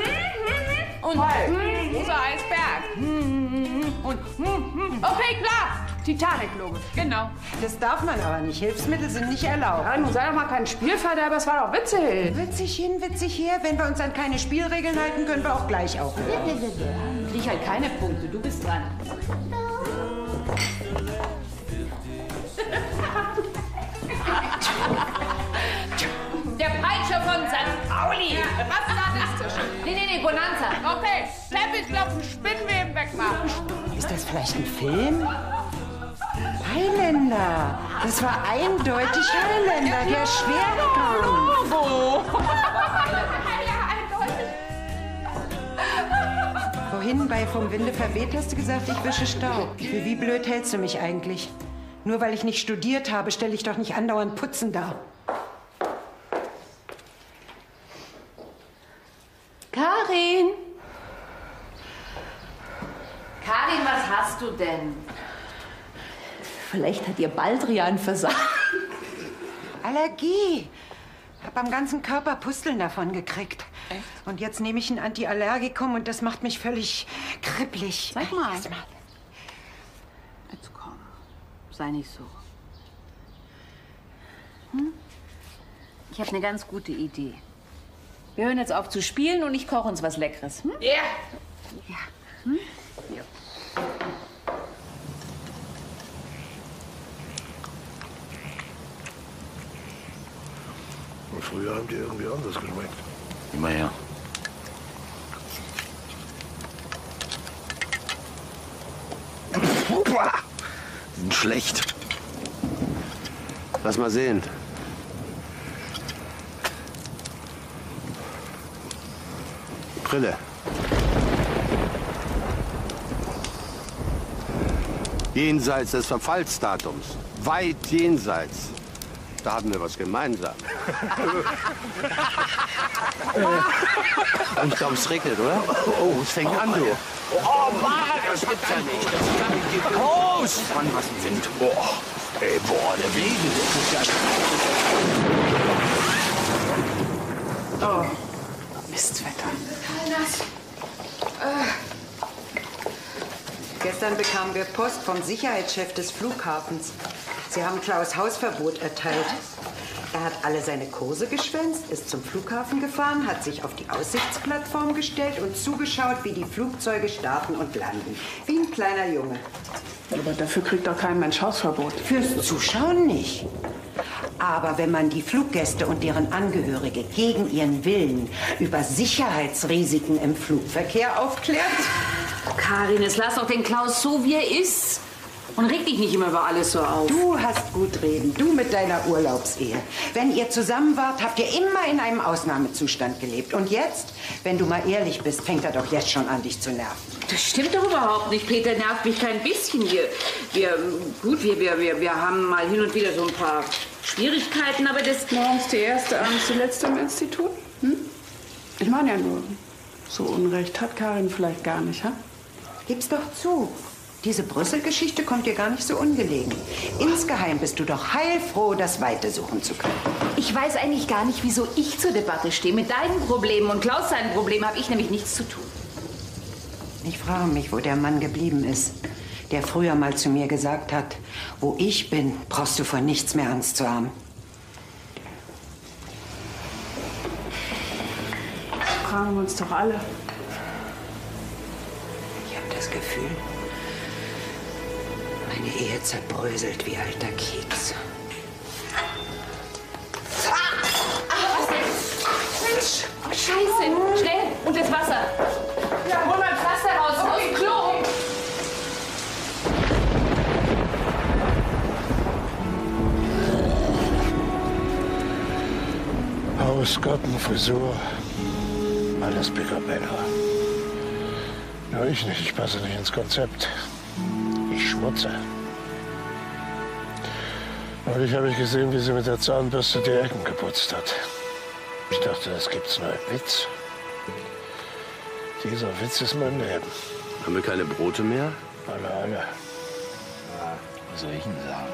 hm. Und hm, rosa Eisberg. Hm, hm, hm. Und hm, hm. okay, klar. Titanic-Logo. Genau. Das darf man aber nicht. Hilfsmittel sind nicht erlaubt. Ja, nun sei doch mal kein Spielverderber, es war doch witzig. Witzig hin, witzig her. Wenn wir uns an keine Spielregeln halten, können wir auch gleich aufhören. Krieg halt keine Punkte. Du bist dran. Der Peitscher von St. Pauli. Was sadistisch. Nee, nee, nee, Bonanza. Okay, Teppichklopfen, Spinnweben wegmachen. Ist das vielleicht ein Film? Highlander. Das war eindeutig Highlander, der Schwertkampf. Logo. Vorhin bei Vom Winde verweht hast du gesagt, ich wische Staub. Für wie blöd hältst du mich eigentlich? Nur weil ich nicht studiert habe, stelle ich doch nicht andauernd Putzen dar. Karin. Karin, was hast du denn? Vielleicht hat dir Baldrian versagt. Allergie. Hab am ganzen Körper Pusteln davon gekriegt. Und jetzt nehme ich ein Antiallergikum und das macht mich völlig kribblig. Sag mal. Jetzt mal. Jetzt komm. Sei nicht so. Hm? Ich habe eine ganz gute Idee. Wir hören jetzt auf zu spielen und ich koche uns was Leckeres. Hm? Ja. Ja. Hm? ja. Früher haben die irgendwie anders geschmeckt. Immer her. Die sind schlecht. Lass mal sehen. Brille. Jenseits des Verfallsdatums. Weit jenseits. Da haben wir was gemeinsam. Und ich glaube, es regnet, oder? Oh, es fängt an, du. Oh Mann, das gibt's ja nicht. Das kann nicht die Groß! Mann, was ein Wind. Boah. Ey, boah, der Wind, tut ja... Oh, Mistwetter. Gestern bekamen wir Post vom Sicherheitschef des Flughafens. Sie haben Klaus Hausverbot erteilt. Er hat alle seine Kurse geschwänzt, ist zum Flughafen gefahren, hat sich auf die Aussichtsplattform gestellt und zugeschaut, wie die Flugzeuge starten und landen. Wie ein kleiner Junge. Aber dafür kriegt doch kein Mensch Hausverbot. Fürs Zuschauen nicht. Aber wenn man die Fluggäste und deren Angehörige gegen ihren Willen über Sicherheitsrisiken im Flugverkehr aufklärt, Karin, jetzt lass doch den Klaus so, wie er ist. Und reg dich nicht immer über alles so auf. Du hast gut reden, du mit deiner Urlaubsehe. Wenn ihr zusammen wart, habt ihr immer in einem Ausnahmezustand gelebt. Und jetzt, wenn du mal ehrlich bist, fängt er doch jetzt schon an, dich zu nerven. Das stimmt doch überhaupt nicht. Peter nervt mich kein bisschen. Wir, wir, gut, wir, wir, wir, wir haben mal hin und wieder so ein paar Schwierigkeiten, aber das... Morgens die erste, abends die letzte im Institut. Hm? Ich meine ja nur, so Unrecht hat Karin vielleicht gar nicht, ha? Gib's doch zu. Diese Brüssel-Geschichte kommt dir gar nicht so ungelegen. Insgeheim bist du doch heilfroh, das Weite suchen zu können. Ich weiß eigentlich gar nicht, wieso ich zur Debatte stehe. Mit deinen Problemen und Klaus seinen Problemen habe ich nämlich nichts zu tun. Ich frage mich, wo der Mann geblieben ist, der früher mal zu mir gesagt hat, wo ich bin, brauchst du vor nichts mehr Angst zu haben. Fragen wir uns doch alle. Ich habe das Gefühl, meine Ehe zerbröselt wie alter Keks. Was denn? Mensch, Scheiße. Schnell, und das Wasser. Ja, hol mal ein Pflaster raus, aus dem Klo. Haus, Garten, Frisur, alles picobello. Nur ich nicht, ich passe nicht ins Konzept. Ich schmutze. Neulich habe ich gesehen, wie sie mit der Zahnbürste die Ecken geputzt hat. Ich dachte, das gibt's nur im Witz. Dieser Witz ist mein Leben. Haben wir keine Brote mehr? Alle, alle. Was soll ich denn sagen?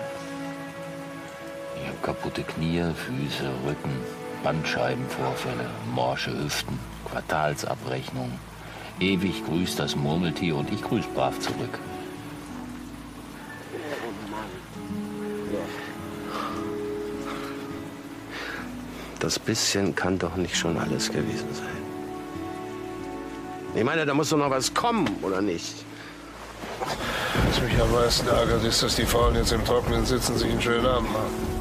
Ich habe kaputte Knie, Füße, Rücken, Bandscheibenvorfälle, morsche Hüften, Quartalsabrechnung. Ewig grüßt das Murmeltier und ich grüß brav zurück. Das bisschen kann doch nicht schon alles gewesen sein. Ich meine, da muss doch noch was kommen, oder nicht? Was mich am meisten ärgert, ist, dass die Frauen jetzt im Trockenen sitzen, sich einen schönen Abend machen.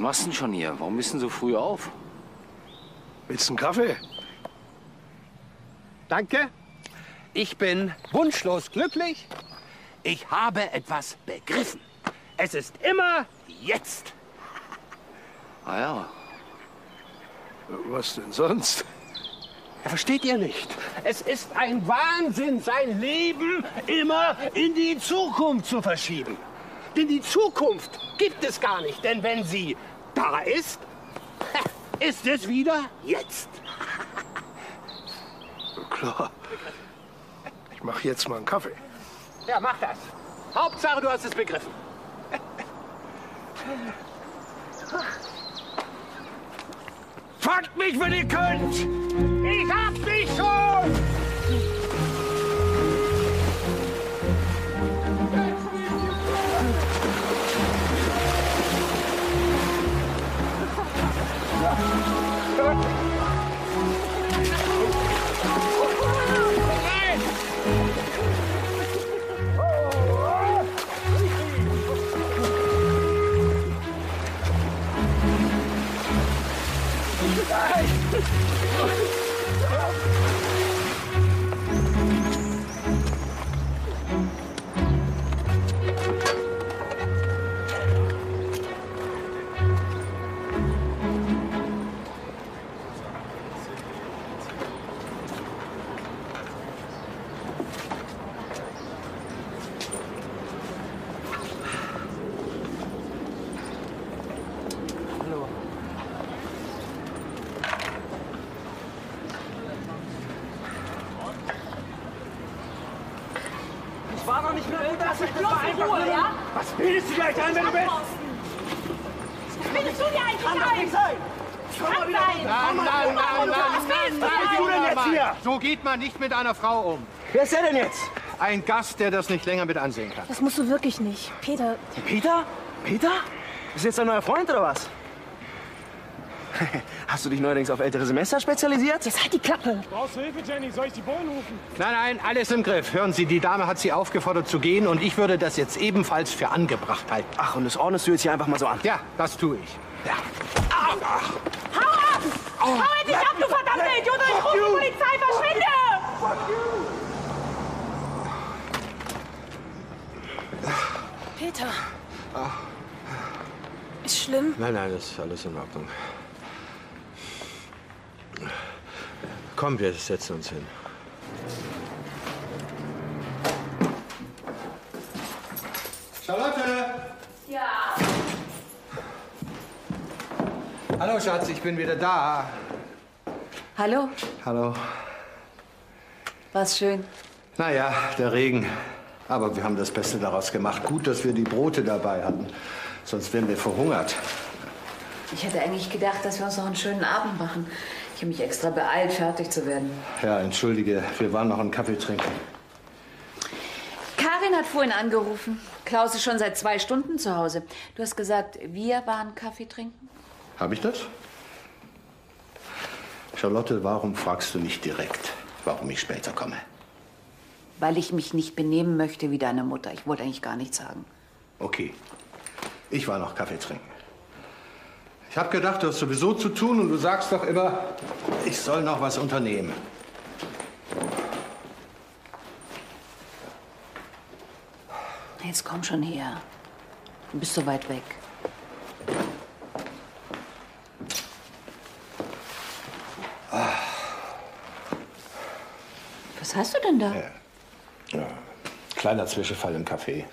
Was machst du denn schon hier? Warum bist du denn so früh auf? Willst du einen Kaffee? Danke. Ich bin wunschlos glücklich. Ich habe etwas begriffen. Es ist immer jetzt. Ah ja. Was denn sonst? Versteht ihr nicht? Es ist ein Wahnsinn, sein Leben immer in die Zukunft zu verschieben. Denn die Zukunft gibt es gar nicht. Denn wenn sie da ist, ist es wieder jetzt. Klar. Ich mache jetzt mal einen Kaffee. Ja, mach das. Hauptsache, du hast es begriffen. Fangt mich, wenn ihr könnt! Ich hab dich schon! Ich gleich ein, wenn du willst? Was bildest du dir eigentlich ein? sein! Schau mal wieder Nein, nein, nein, nein, Was bildest du nein, dir du denn jetzt hier? So geht man nicht mit einer Frau um. Wer ist der denn jetzt? Ein Gast, der das nicht länger mit ansehen kann. Das musst du wirklich nicht. Peter, Peter? Peter? Ist jetzt dein neuer Freund oder was? Hast du dich neuerdings auf ältere Semester spezialisiert? Jetzt halt die Klappe. Brauchst du Hilfe, Jenny? Soll ich die Bullen rufen? Nein, nein, alles im Griff. Hören Sie, die Dame hat Sie aufgefordert zu gehen und ich würde das jetzt ebenfalls für angebracht halten. Ach, und das ordnest du jetzt hier einfach mal so an? Ja, das tue ich. Ja. Hau ab! Hau endlich ab, du verdammte Idiot! oder Ich rufe die Polizei, verschwinde! Peter. Ist schlimm? Nein, nein, das ist alles in Ordnung. Komm, wir setzen uns hin. Charlotte! Ja. Hallo, Schatz, ich bin wieder da. Hallo, Hallo. war's schön. Naja, der Regen. Aber wir haben das Beste daraus gemacht. Gut, dass wir die Brote dabei hatten. Sonst wären wir verhungert. Ich hätte eigentlich gedacht, dass wir uns noch einen schönen Abend machen. Ich habe mich extra beeilt, fertig zu werden. Ja, entschuldige, wir waren noch einen Kaffee trinken. Karin hat vorhin angerufen. Klaus ist schon seit zwei Stunden zu Hause. Du hast gesagt, wir waren Kaffee trinken? Habe ich das? Charlotte, warum fragst du nicht direkt, warum ich später komme? Weil ich mich nicht benehmen möchte wie deine Mutter. Ich wollte eigentlich gar nichts sagen. Okay. Ich war noch Kaffee trinken. Ich habe gedacht, du hast sowieso zu tun und du sagst doch immer, ich soll noch was unternehmen. Jetzt komm schon her. Du bist so weit weg. Was hast du denn da? Ja, kleiner Zwischenfall im Café.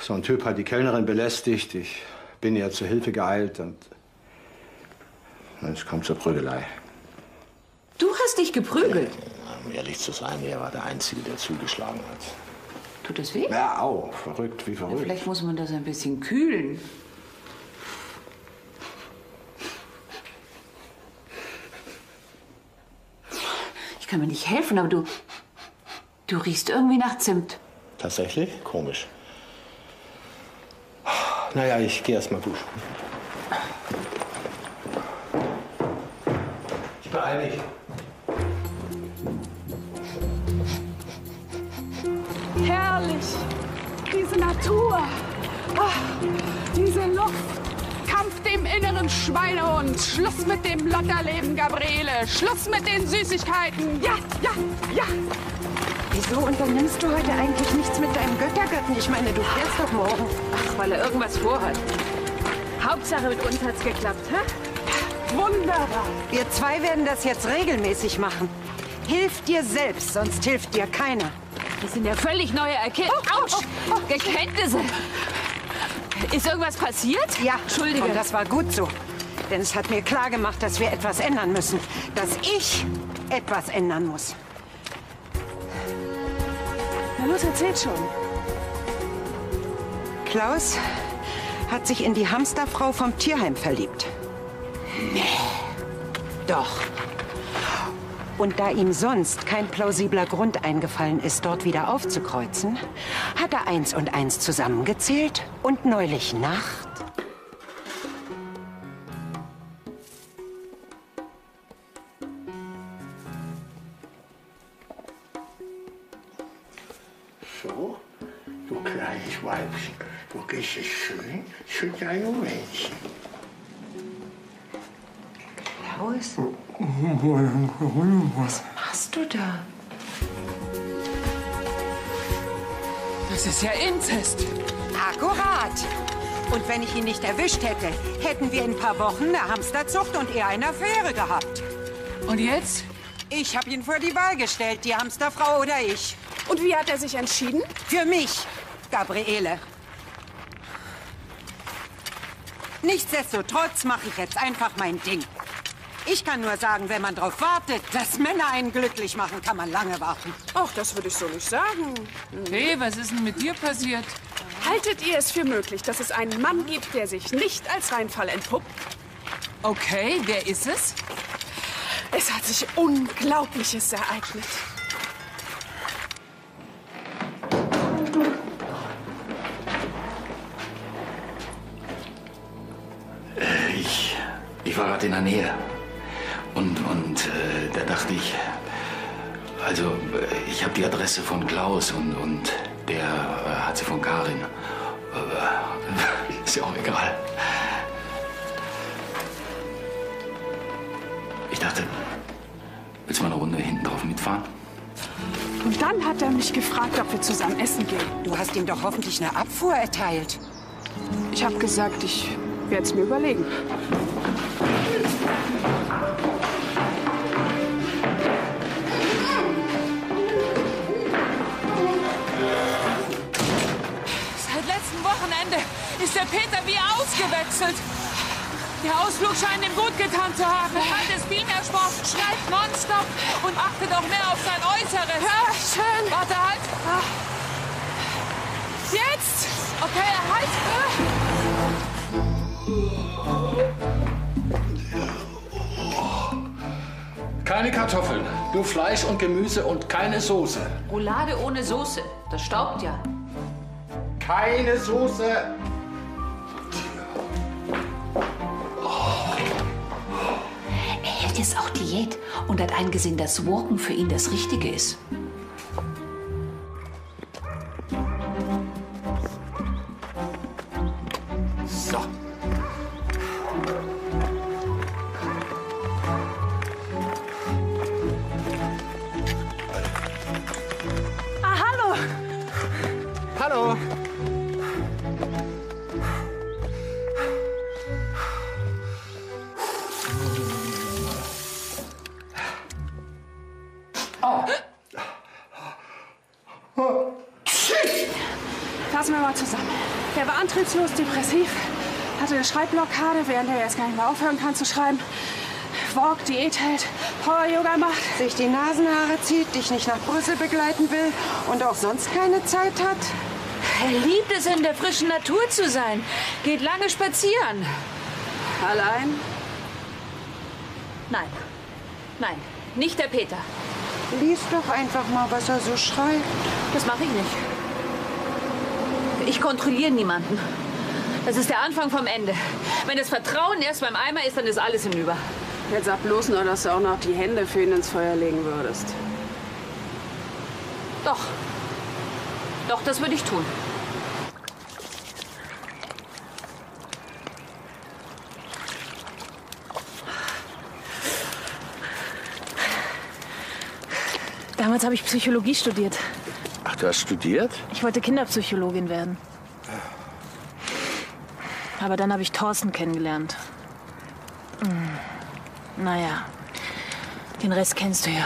So ein Typ hat die Kellnerin belästigt. Ich bin ihr zur Hilfe geeilt und es kommt zur Prügelei. Du hast dich geprügelt. Um ehrlich zu sein, er war der Einzige, der zugeschlagen hat. Tut es weh? Ja, au, verrückt, wie Ja, verrückt. vielleicht muss man das ein bisschen kühlen. Ich kann mir nicht helfen, aber du. Du riechst irgendwie nach Zimt. Tatsächlich? Komisch. Naja, ich gehe erst mal duschen. Ich beeil mich. Herrlich. Diese Natur. Ach, diese Luft. Kampf dem inneren Schweinehund. Schluss mit dem Lotterleben, Gabriele. Schluss mit den Süßigkeiten. Ja, ja, ja. Wieso unternimmst du heute eigentlich nichts mit deinem Göttergatten? Ich meine, du fährst doch morgen. Ach, weil er irgendwas vorhat. Hauptsache mit uns hat's geklappt, hä? Wunderbar. Wir zwei werden das jetzt regelmäßig machen. Hilf dir selbst, sonst hilft dir keiner. Das sind ja völlig neue Erkenntnisse. Autsch! Erkenntnisse. Ist irgendwas passiert? Ja, Entschuldige. Und das war gut so. Denn es hat mir klar gemacht, dass wir etwas ändern müssen. Dass ich etwas ändern muss. Na los, erzählt schon. Klaus hat sich in die Hamsterfrau vom Tierheim verliebt. Nee. Doch. Und da ihm sonst kein plausibler Grund eingefallen ist, dort wieder aufzukreuzen, hat er eins und eins zusammengezählt und neulich Nacht schön zu deinem Mädchen. Klaus? Was machst du da? Das ist ja Inzest. Akkurat. Und wenn ich ihn nicht erwischt hätte, hätten wir in ein paar Wochen eine Hamsterzucht und er eine Affäre gehabt. Und jetzt? Ich habe ihn vor die Wahl gestellt, die Hamsterfrau oder ich. Und wie hat er sich entschieden? Für mich, Gabriele. Nichtsdestotrotz mache ich jetzt einfach mein Ding. Ich kann nur sagen, wenn man darauf wartet, dass Männer einen glücklich machen, kann man lange warten. Ach, das würde ich so nicht sagen. Hey, was ist denn mit dir passiert? Haltet ihr es für möglich, dass es einen Mann gibt, der sich nicht als Reinfall entpuppt? Okay, wer ist es? Es hat sich Unglaubliches ereignet. Ich war gerade in der Nähe. Und, und äh, da dachte ich, also äh, ich habe die Adresse von Klaus und, und der äh, hat sie von Karin. Äh, ist ja auch egal. Ich dachte, willst du mal eine Runde hinten drauf mitfahren? Und dann hat er mich gefragt, ob wir zusammen essen gehen. Du hast ihm doch hoffentlich eine Abfuhr erteilt. Ich habe gesagt, ich werde es mir überlegen. Seit letztem Wochenende ist der Peter wie ausgewechselt. Der Ausflug scheint ihm gut getan zu haben. Er hat es viel mehr Sport, schreibt nonstop und achtet auch mehr auf sein Äußeres. Ja, schön. Warte halt. Jetzt! Okay, halt. Keine Kartoffeln, nur Fleisch und Gemüse und keine Soße. Roulade ohne Soße. Das staubt ja. Keine Soße. Er hält jetzt auch Diät und hat eingesehen, dass Walken für ihn das Richtige ist. Während er jetzt gar nicht mehr aufhören kann zu schreiben. Walk, Diät hält, Power-Yoga macht. Sich die Nasenhaare zieht, dich nicht nach Brüssel begleiten will und auch sonst keine Zeit hat. Er liebt es, in der frischen Natur zu sein. Geht lange spazieren. Allein? Nein. Nein, nicht der Peter. Lies doch einfach mal, was er so schreibt. Das mache ich nicht. Ich kontrolliere niemanden. Das ist der Anfang vom Ende. Wenn das Vertrauen erst beim Eimer ist, dann ist alles hinüber. Jetzt sag bloß nur, dass du auch noch die Hände für ihn ins Feuer legen würdest. Doch. Doch, das würde ich tun. Damals habe ich Psychologie studiert. Ach, du hast studiert? Ich wollte Kinderpsychologin werden. Aber dann habe ich Thorsten kennengelernt. Hm. Naja, den Rest kennst du ja.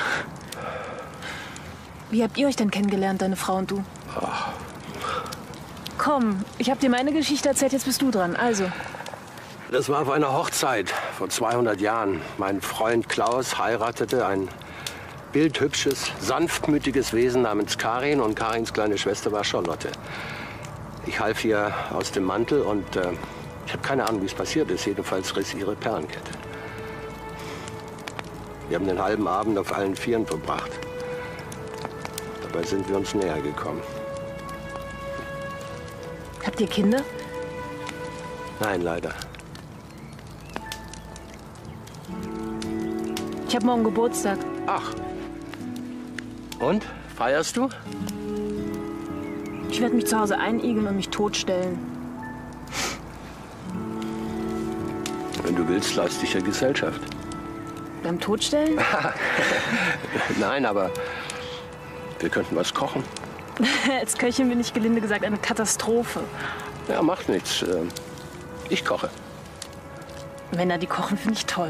Wie habt ihr euch denn kennengelernt, deine Frau und du? Komm, ich habe dir meine Geschichte erzählt, jetzt bist du dran. Also, Das war auf einer Hochzeit vor 200 Jahren. Mein Freund Klaus heiratete ein bildhübsches, sanftmütiges Wesen namens Karin und Karins kleine Schwester war Charlotte. Ich half ihr aus dem Mantel und äh, Ich habe keine Ahnung, wie es passiert ist. Jedenfalls riss ihre Perlenkette. Wir haben den halben Abend auf allen Vieren verbracht. Dabei sind wir uns näher gekommen. Habt ihr Kinder? Nein, leider. Ich habe morgen Geburtstag. Ach. Und? Feierst du? Ich werde mich zu Hause einigeln und mich totstellen. Wenn du willst, leiste ich ja Gesellschaft. Beim Totstellen? Nein, aber wir könnten was kochen. Als Köchin bin ich gelinde gesagt eine Katastrophe. Ja, macht nichts. Ähm, Ich koche. Männer, die kochen, finde ich toll.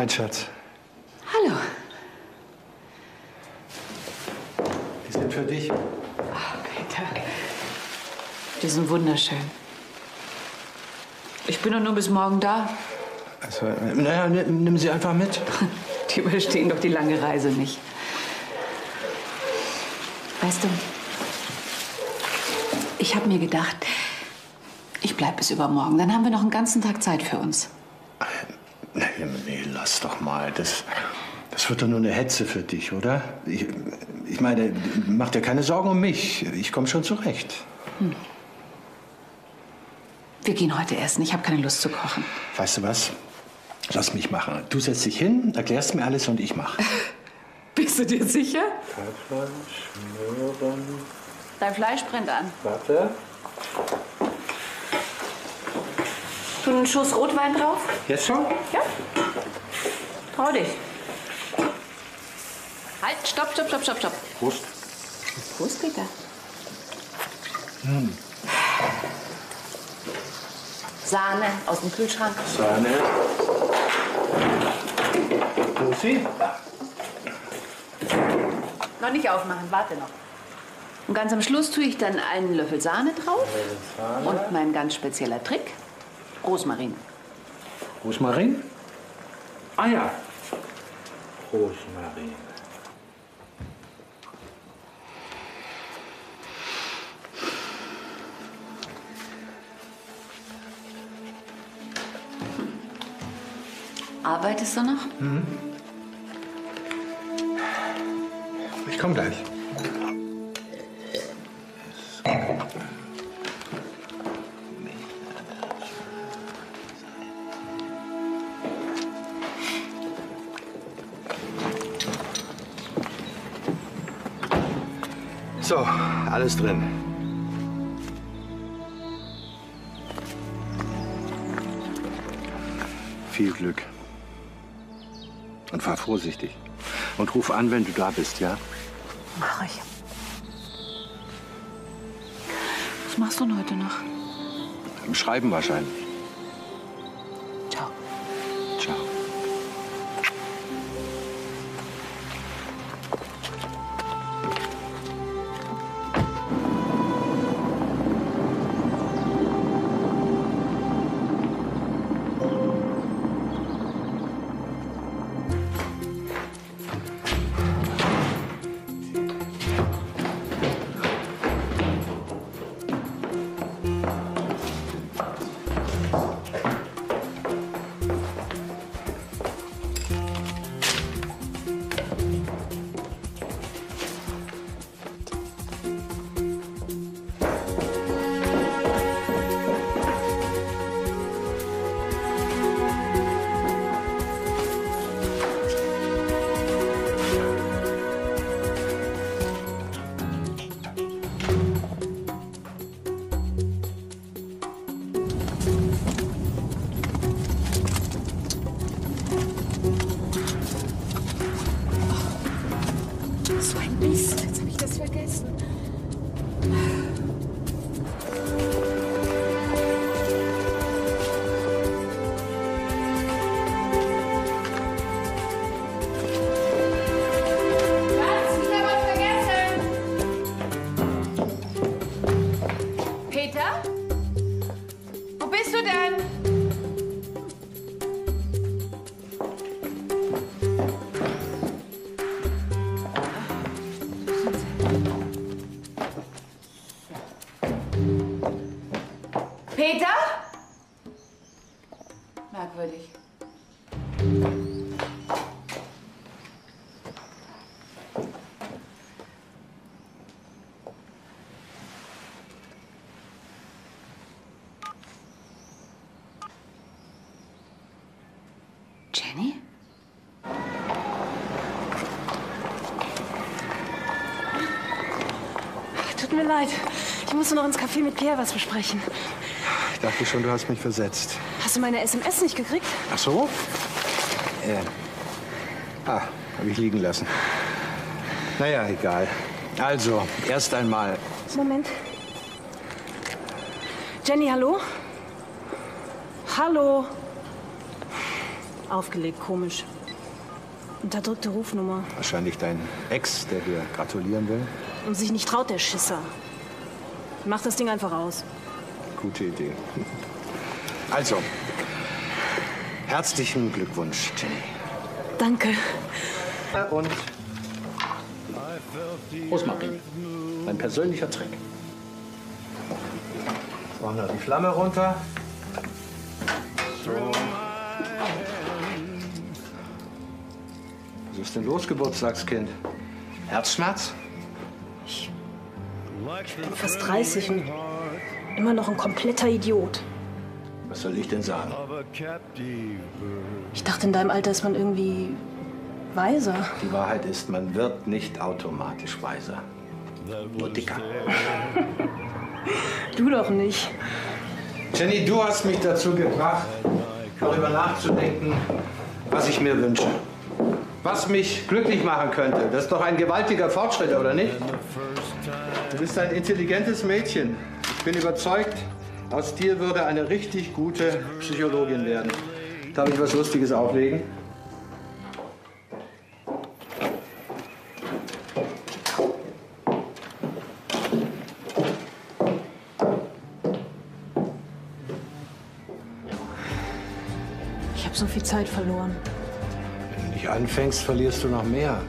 Mein Schatz. Hallo. Die sind für dich. Peter. Die sind wunderschön. Ich bin doch nur bis morgen da. Also, naja, nimm sie einfach mit. Die überstehen doch die lange Reise nicht. Weißt du, ich habe mir gedacht, ich bleib bis übermorgen. Dann haben wir noch einen ganzen Tag Zeit für uns. Lass doch mal. Das, das wird doch nur eine Hetze für dich, oder? Ich, ich meine, mach dir keine Sorgen um mich. Ich komme schon zurecht. Hm. Wir gehen heute essen. Ich habe keine Lust zu kochen. Weißt du was? Lass mich machen. Du setzt dich hin, erklärst mir alles und ich mach. Bist du dir sicher? Kalbfleisch, Möhren. Dein Fleisch brennt an. Warte. Tu einen Schuss Rotwein drauf? Jetzt schon? Ja. Trau dich. Halt, stopp, stopp, stopp, stopp, stopp. Prost. Prost, Peter. Hm. Sahne aus dem Kühlschrank. Sahne. Lucy? Noch nicht aufmachen, warte noch. Und ganz am Schluss tue ich dann einen Löffel Sahne drauf. Und mein ganz spezieller Trick, Rosmarin. Rosmarin? Ah ja. Rosmarin. Arbeitest du noch? Mhm. Ich komme gleich. So, alles drin. Viel Glück. Und fahr vorsichtig. Und ruf an, wenn du da bist, ja? Mach ich. Was machst du denn heute noch? Im Schreiben wahrscheinlich. Ich musste noch ins Café mit Pierre was besprechen. Ich dachte schon, du hast mich versetzt. Hast du meine SMS nicht gekriegt? Ach so? Äh. Ah, habe ich liegen lassen. Naja, egal. Also, erst einmal. Moment. Jenny, hallo? Hallo? Aufgelegt, komisch. Unterdrückte Rufnummer. Wahrscheinlich dein Ex, der dir gratulieren will. Und sich nicht traut, der Schisser. Mach das Ding einfach aus. Gute Idee. Also, herzlichen Glückwunsch, Jenny. Danke. Und? Rosmarin, mein persönlicher Trick. Machen wir die Flamme runter. So. Was ist denn los, Geburtstagskind? Herzschmerz? Ich bin fast 30 und immer noch ein kompletter Idiot. Was soll ich denn sagen? Ich dachte, in deinem Alter ist man irgendwie weiser. Die Wahrheit ist, man wird nicht automatisch weiser. Nur dicker. Du doch nicht. Jenny, du hast mich dazu gebracht, darüber nachzudenken, was ich mir wünsche. Was mich glücklich machen könnte. Das ist doch ein gewaltiger Fortschritt, oder nicht? Du bist ein intelligentes Mädchen. Ich bin überzeugt, aus dir würde eine richtig gute Psychologin werden. Darf ich was Lustiges auflegen? Ich habe so viel Zeit verloren. Wenn du dich anfängst, verlierst du noch mehr.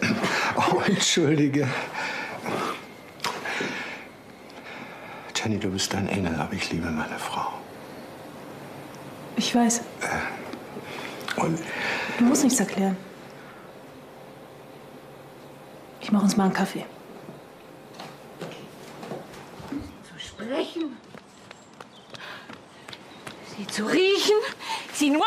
Oh, entschuldige. Jenny, du bist ein Engel, aber ich liebe meine Frau. Ich weiß. Und Du musst nichts erklären. Ich mache uns mal einen Kaffee. Zu sprechen, sie zu riechen, sie nur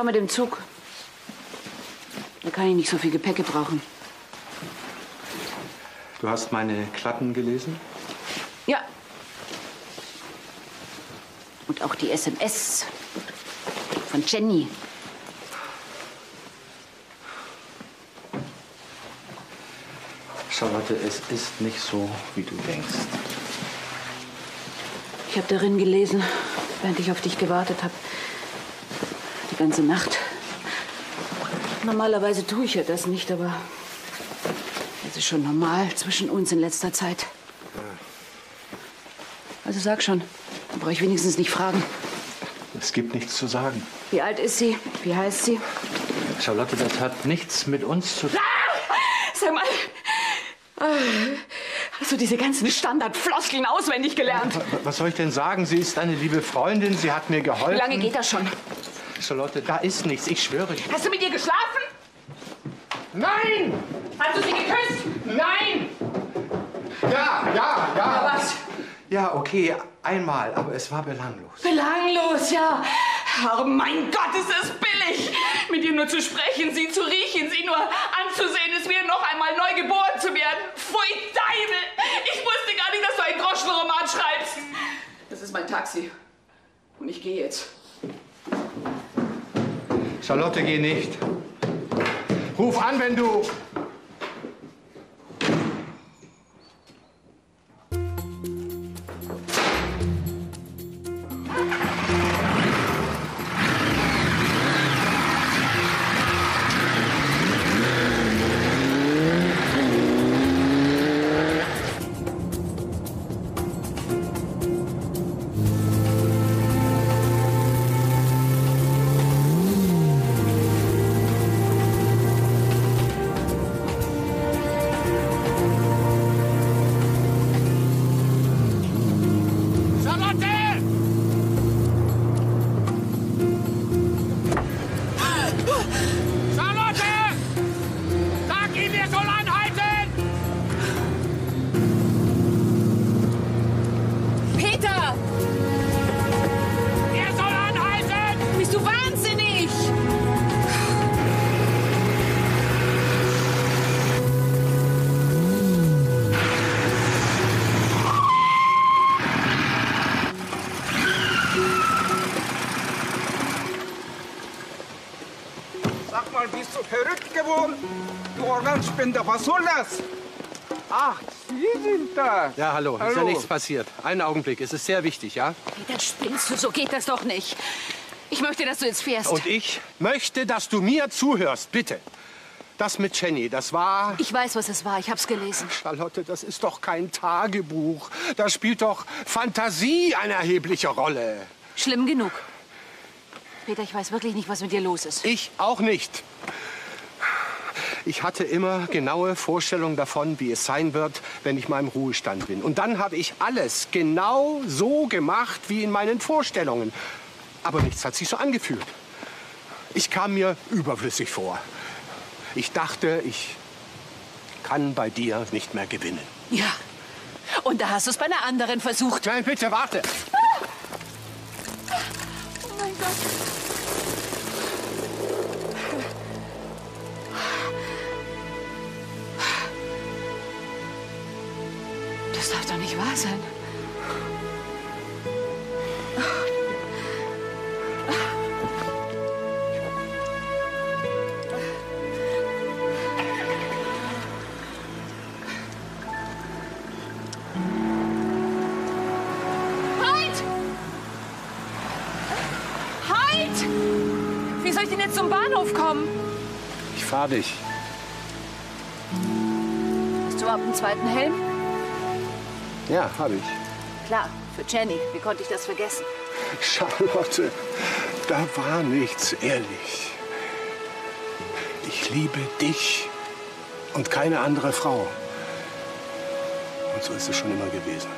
Ich fahre mit dem Zug. Da kann ich nicht so viel Gepäck gebrauchen. Du hast meine Klappen gelesen? Ja. Und auch die SMS von Jenny. Charlotte, es ist nicht so, wie du denkst. Ich habe darin gelesen, während ich auf dich gewartet habe. Ganze Nacht. Normalerweise tue ich ja das nicht, aber es ist schon normal zwischen uns in letzter Zeit. Also sag schon, dann brauche ich wenigstens nicht fragen. Es gibt nichts zu sagen. Wie alt ist sie? Wie heißt sie? Charlotte, das hat nichts mit uns zu tun. Sag mal, ah, hast du diese ganzen Standardfloskeln auswendig gelernt? Was soll ich denn sagen? Sie ist eine liebe Freundin, sie hat mir geholfen. Wie lange geht das schon? Charlotte, da ist nichts, ich schwöre. Hast du mit ihr geschlafen? Nein! Hast du sie geküsst? Nein! Ja, ja, ja. Aber was? Ja, okay, einmal, aber es war belanglos. Belanglos, ja. Oh mein Gott, ist es billig. Mit ihr nur zu sprechen, sie zu riechen, sie nur anzusehen, ist wie noch einmal neu geboren zu werden. Pfui Deibel! Ich wusste gar nicht, dass du einen Groschenroman schreibst. Das ist mein Taxi. Und ich gehe jetzt. Charlotte, geh nicht. Ruf an, wenn du. Organspender, was soll das? Ach, Sie sind da. Ja, hallo, ist ja Hallo. nichts passiert. Einen Augenblick, es ist sehr wichtig, ja? Peter, spinnst du? So geht das doch nicht. Ich möchte, dass du jetzt fährst. Und ich möchte, dass du mir zuhörst, bitte. Das mit Jenny, das war... Ich weiß, was es war. Ich hab's gelesen. Charlotte, das ist doch kein Tagebuch. Da spielt doch Fantasie eine erhebliche Rolle. Schlimm genug. Peter, ich weiß wirklich nicht, was mit dir los ist. Ich auch nicht. Ich hatte immer genaue Vorstellungen davon, wie es sein wird, wenn ich mal im Ruhestand bin. Und dann habe ich alles genau so gemacht wie in meinen Vorstellungen. Aber nichts hat sich so angefühlt. Ich kam mir überflüssig vor. Ich dachte, ich kann bei dir nicht mehr gewinnen. Ja. Und da hast du es bei einer anderen versucht. Nein, bitte, warte. Oh mein Gott. Das darf doch nicht wahr sein. Halt! Halt! Wie soll ich denn jetzt zum Bahnhof kommen? Ich fahr dich. Hast du überhaupt einen zweiten Helm? Ja, habe ich. Klar, für Jenny. Wie konnte ich das vergessen? Charlotte, da war nichts, ehrlich. Ich liebe dich und keine andere Frau. Und so ist es schon immer gewesen.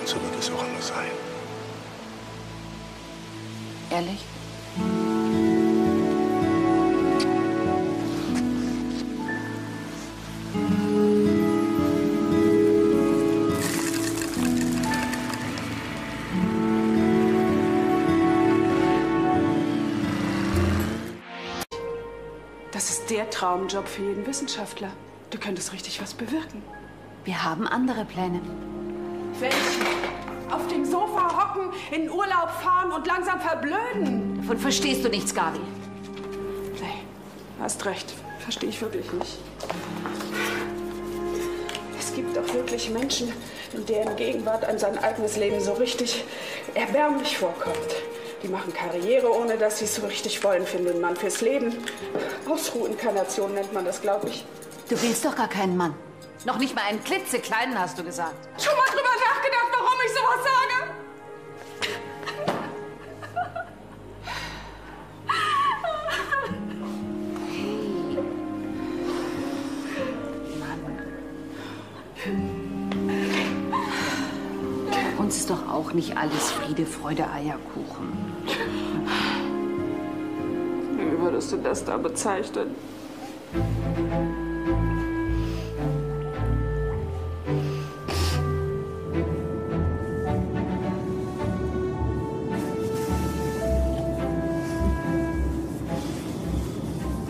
Und so wird es auch immer sein. Ehrlich? Ist der Traumjob für jeden Wissenschaftler. Du könntest richtig was bewirken. Wir haben andere Pläne. Welche? Auf dem Sofa hocken, in den Urlaub fahren und langsam verblöden. Davon verstehst du nichts, Gabi. Nee, hast recht. Verstehe ich wirklich nicht. Es gibt doch wirklich Menschen, in deren Gegenwart einem sein eigenes Leben so richtig erbärmlich vorkommt. Die machen Karriere, ohne dass sie es so richtig wollen für den Mann, fürs Leben. Ausruhinkarnation nennt man das, glaube ich. Du willst doch gar keinen Mann. Noch nicht mal einen klitzekleinen, hast du gesagt. Schon mal drüber nachgedacht, warum ich sowas sage? Ist doch auch auch nicht alles Friede, Freude, Eierkuchen. Wie würdest du das da bezeichnen?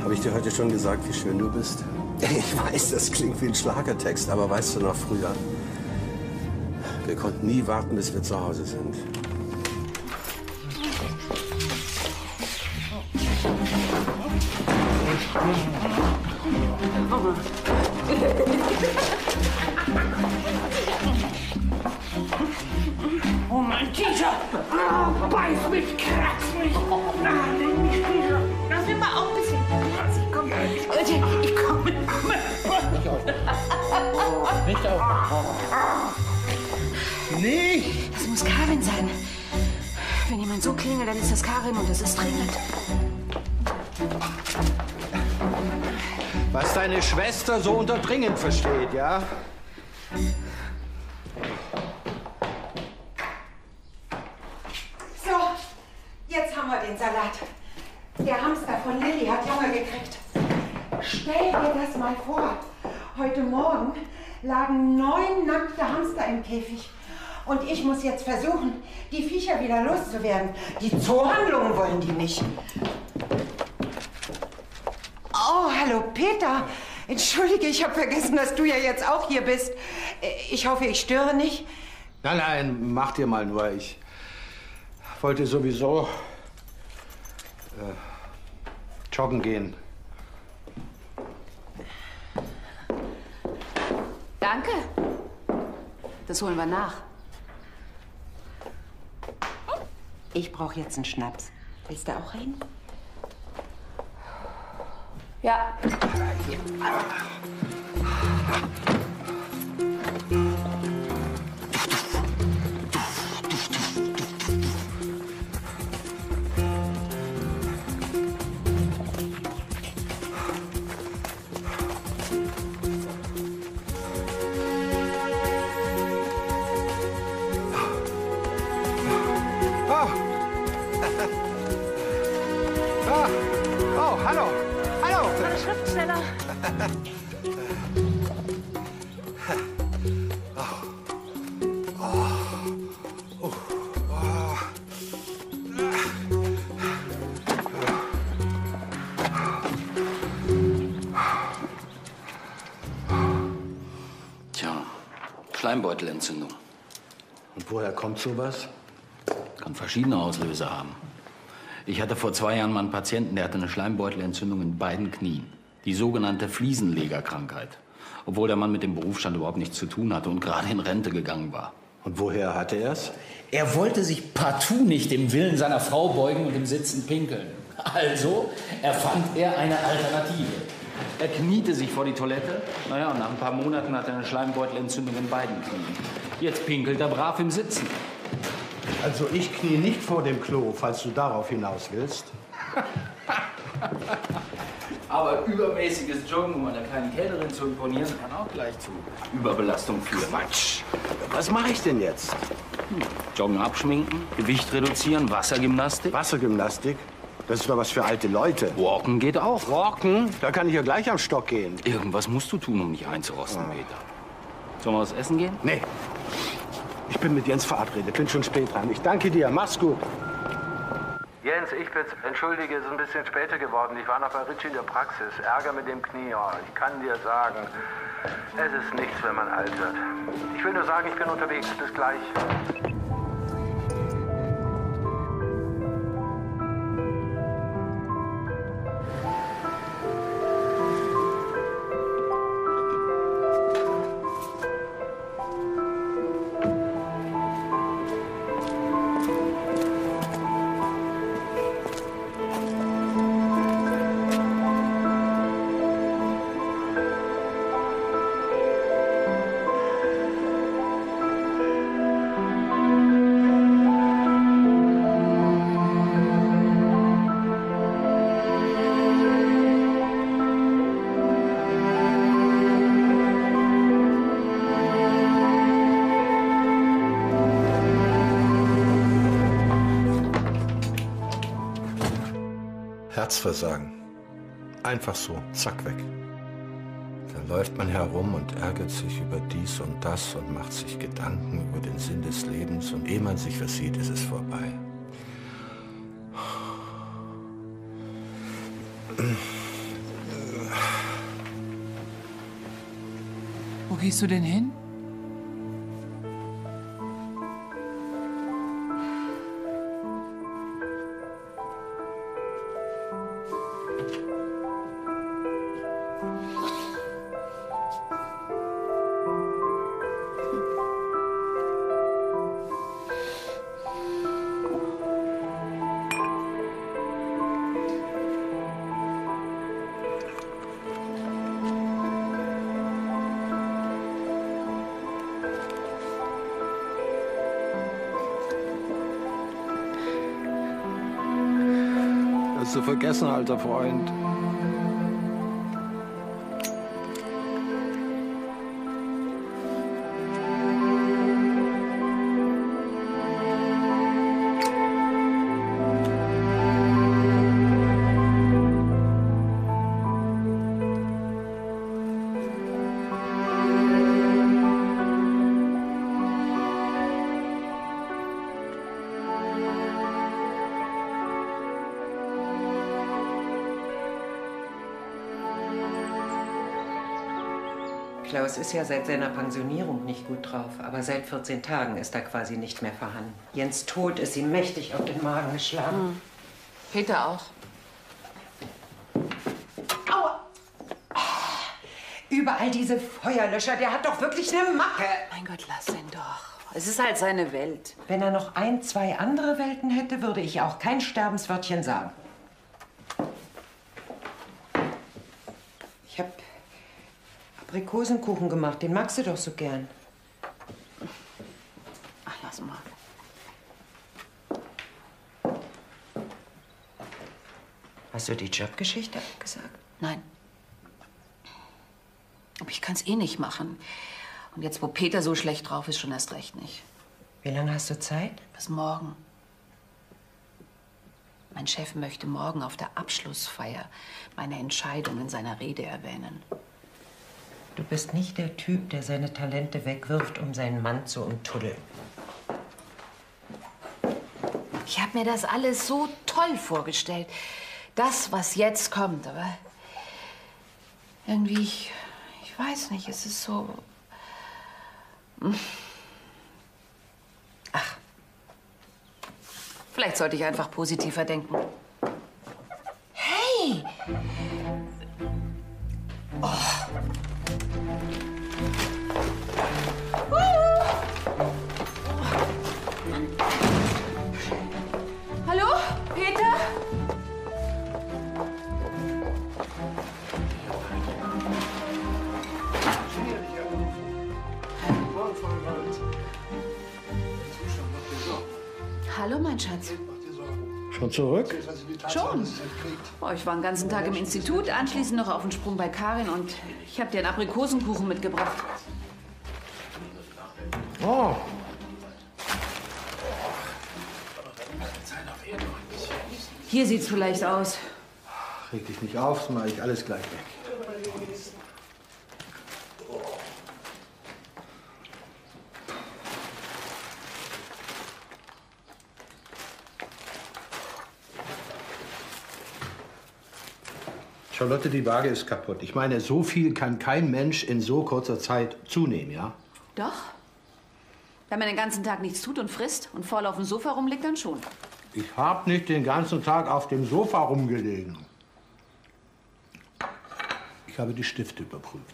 Habe ich dir heute schon gesagt, wie schön du bist? Ich weiß, das klingt wie ein Schlagertext, aber weißt du noch früher? Wir konnten nie warten, bis wir zu Hause sind. Oh mein Teacher! Ah, beiß mich, kratz mich! Ah, nimm mich, Teacher! Lass mich mal auch ein bisschen. Also, komm. Leute, ich komme. Nicht auf. Nicht auf. Nicht! Das muss Karin sein. Wenn jemand so klingelt, dann ist das Karin und es ist dringend. Was deine Schwester so unter dringend versteht, ja? So, jetzt haben wir den Salat. Der Hamster von Lilly hat Junge gekriegt. Stell dir das mal vor. Heute Morgen lagen neun nackte Hamster im Käfig. Und ich muss jetzt versuchen, die Viecher wieder loszuwerden. Die Zoohandlungen wollen die nicht. Oh, hallo Peter. Entschuldige, ich habe vergessen, dass du ja jetzt auch hier bist. Äh, Ich hoffe, ich störe nicht. Nein, nein, mach dir mal nur. Ich wollte sowieso äh, joggen gehen. Danke. Das holen wir nach. Ich brauche jetzt einen Schnaps. Willst du auch rein? Ja. Oh. Tja, Schleimbeutelentzündung. Und woher kommt sowas? Kann verschiedene Auslöser haben. Ich hatte vor zwei Jahren mal einen Patienten, der hatte eine Schleimbeutelentzündung in beiden Knien. Die sogenannte Fliesenlegerkrankheit. Obwohl der Mann mit dem Berufsstand überhaupt nichts zu tun hatte und gerade in Rente gegangen war. Und woher hatte er es? Er wollte sich partout nicht dem Willen seiner Frau beugen und im Sitzen pinkeln. Also erfand er eine Alternative. Er kniete sich vor die Toilette. Naja, und nach ein paar Monaten hat er eine Schleimbeutelentzündung in beiden Knien. Jetzt pinkelt er brav im Sitzen. Also ich knie nicht vor dem Klo, falls du darauf hinaus willst. Aber übermäßiges Joggen, um einer kleinen Kellnerin zu imponieren, kann auch gleich zu Überbelastung führen. Quatsch! Was mache ich denn jetzt? Joggen abschminken, Gewicht reduzieren, Wassergymnastik. Wassergymnastik? Das ist doch was für alte Leute. Walken geht auch. Walken? Da kann ich ja gleich am Stock gehen. Irgendwas musst du tun, um nicht einzurosten, Peter. Sollen wir was essen gehen? Nee. Ich bin mit Jens verabredet, bin schon spät dran. Ich danke dir, mach's gut. Jens, ich bin's. Entschuldige, es ist ein bisschen später geworden. Ich war noch bei Richie in der Praxis. Ärger mit dem Knie. Oh, ich kann dir sagen, es ist nichts, wenn man alt wird. Ich will nur sagen, ich bin unterwegs. Bis gleich. Herzversagen. Einfach so, zack weg. Dann läuft man herum und ärgert sich über dies und das und macht sich Gedanken über den Sinn des Lebens und ehe man sich versieht, ist es vorbei. Wo gehst du denn hin? Das zu vergessen, alter Freund. Klaus ist ja seit seiner Pensionierung nicht gut drauf, aber seit 14 Tagen ist er quasi nicht mehr vorhanden. Jens Tod ist ihm mächtig auf den Magen geschlagen. Peter auch. Aua! Überall diese Feuerlöscher, der hat doch wirklich eine Macke. Mein Gott, lass ihn doch. Es ist halt seine Welt. Wenn er noch ein, zwei andere Welten hätte, würde ich auch kein Sterbenswörtchen sagen. Ich habe Aprikosenkuchen gemacht, den magst du doch so gern. Ach, lass mal. Hast du die Jobgeschichte abgesagt? Nein. Aber ich kann es eh nicht machen. Und jetzt, wo Peter so schlecht drauf ist, schon erst recht nicht. Wie lange hast du Zeit? Bis morgen. Mein Chef möchte morgen auf der Abschlussfeier meine Entscheidung in seiner Rede erwähnen. Du bist nicht der Typ, der seine Talente wegwirft, um seinen Mann zu umtuddeln. Ich habe mir das alles so toll vorgestellt. Das, was jetzt kommt, aber irgendwie, ich, ich weiß nicht, es ist so. Ach, vielleicht sollte ich einfach positiver denken. Hey! Oh. Hallo, mein Schatz. Schon zurück? Schon. Oh, ich war den ganzen Tag im Institut, anschließend noch auf den Sprung bei Karin und ich habe dir einen Aprikosenkuchen mitgebracht. Oh, Hier sieht's vielleicht aus. reg dich nicht auf, das mache ich alles gleich weg. Charlotte, die Waage ist kaputt. Ich meine, so viel kann kein Mensch in so kurzer Zeit zunehmen, ja? Doch. Wenn man den ganzen Tag nichts tut und frisst und faul auf dem Sofa rumliegt, dann schon. Ich habe nicht den ganzen Tag auf dem Sofa rumgelegen. Ich habe die Stifte überprüft.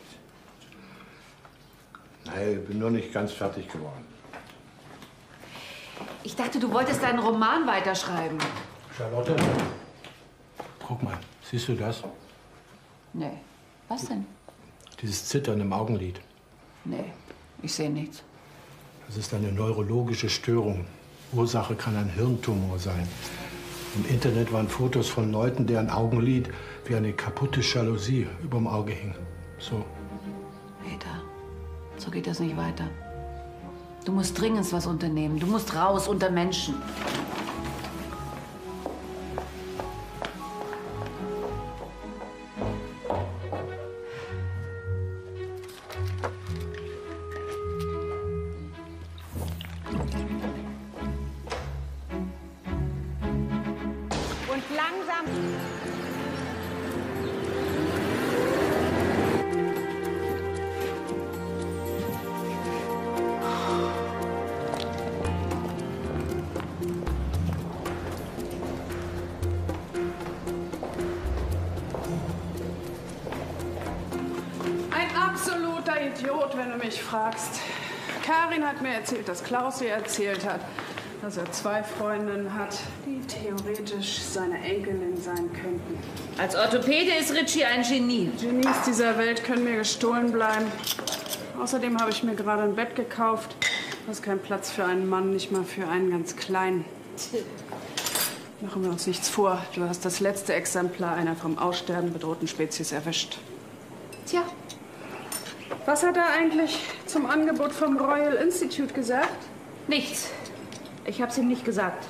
Nein, ich bin nur nicht ganz fertig geworden. Ich dachte, du wolltest deinen Roman weiterschreiben. Charlotte? Guck mal, siehst du das? Nee. Was denn? Dieses Zittern im Augenlid. Nee, ich sehe nichts. Das ist eine neurologische Störung. Ursache kann ein Hirntumor sein. Im Internet waren Fotos von Leuten, deren Augenlid wie eine kaputte Jalousie überm Auge hing. So. Peter, so geht das nicht weiter. Du musst dringend was unternehmen. Du musst raus unter Menschen. Klaus ihr erzählt hat, dass er zwei Freundinnen hat, die theoretisch seine Enkelin sein könnten. Als Orthopäde ist Ritchie ein Genie. Genies dieser Welt können mir gestohlen bleiben. Außerdem habe ich mir gerade ein Bett gekauft. Das ist kein Platz für einen Mann, nicht mal für einen ganz kleinen. Machen wir uns nichts vor. Du hast das letzte Exemplar einer vom Aussterben bedrohten Spezies erwischt. Tja. Was hat er eigentlich zum Angebot vom Royal Institute gesagt? Nichts. Ich hab's ihm nicht gesagt.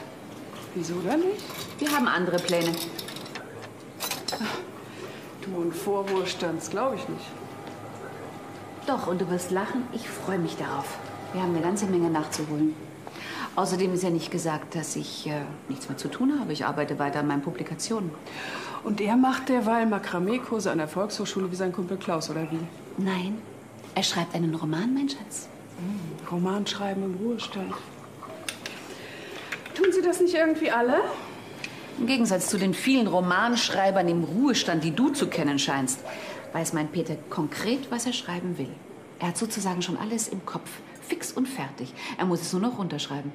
Wieso denn nicht? Wir haben andere Pläne. Du und Vorwohlstands, glaube ich nicht. Doch, und du wirst lachen, ich freue mich darauf. Wir haben eine ganze Menge nachzuholen. Außerdem ist ja nicht gesagt, dass ich äh, nichts mehr zu tun habe. Ich arbeite weiter an meinen Publikationen. Und er macht derweil Makramee-Kurse an der Volkshochschule wie sein Kumpel Klaus, oder wie? Nein, er schreibt einen Roman, mein Schatz. Hm, Roman schreiben im Ruhestand. Tun Sie das nicht irgendwie alle? Im Gegensatz zu den vielen Romanschreibern im Ruhestand, die du zu kennen scheinst, weiß mein Peter konkret, was er schreiben will. Er hat sozusagen schon alles im Kopf, fix und fertig. Er muss es nur noch runterschreiben.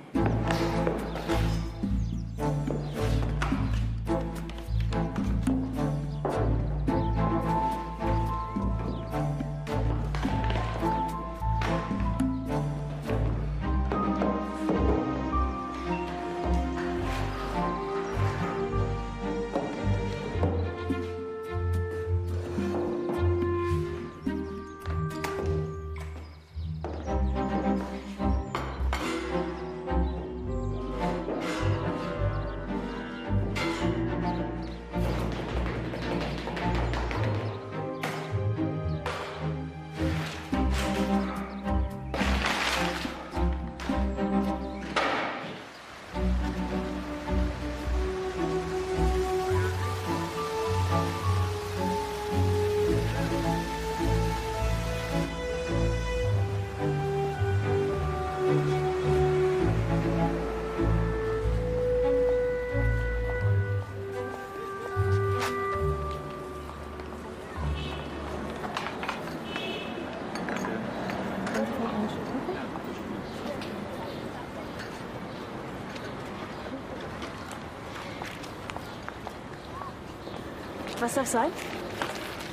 Was darf sein?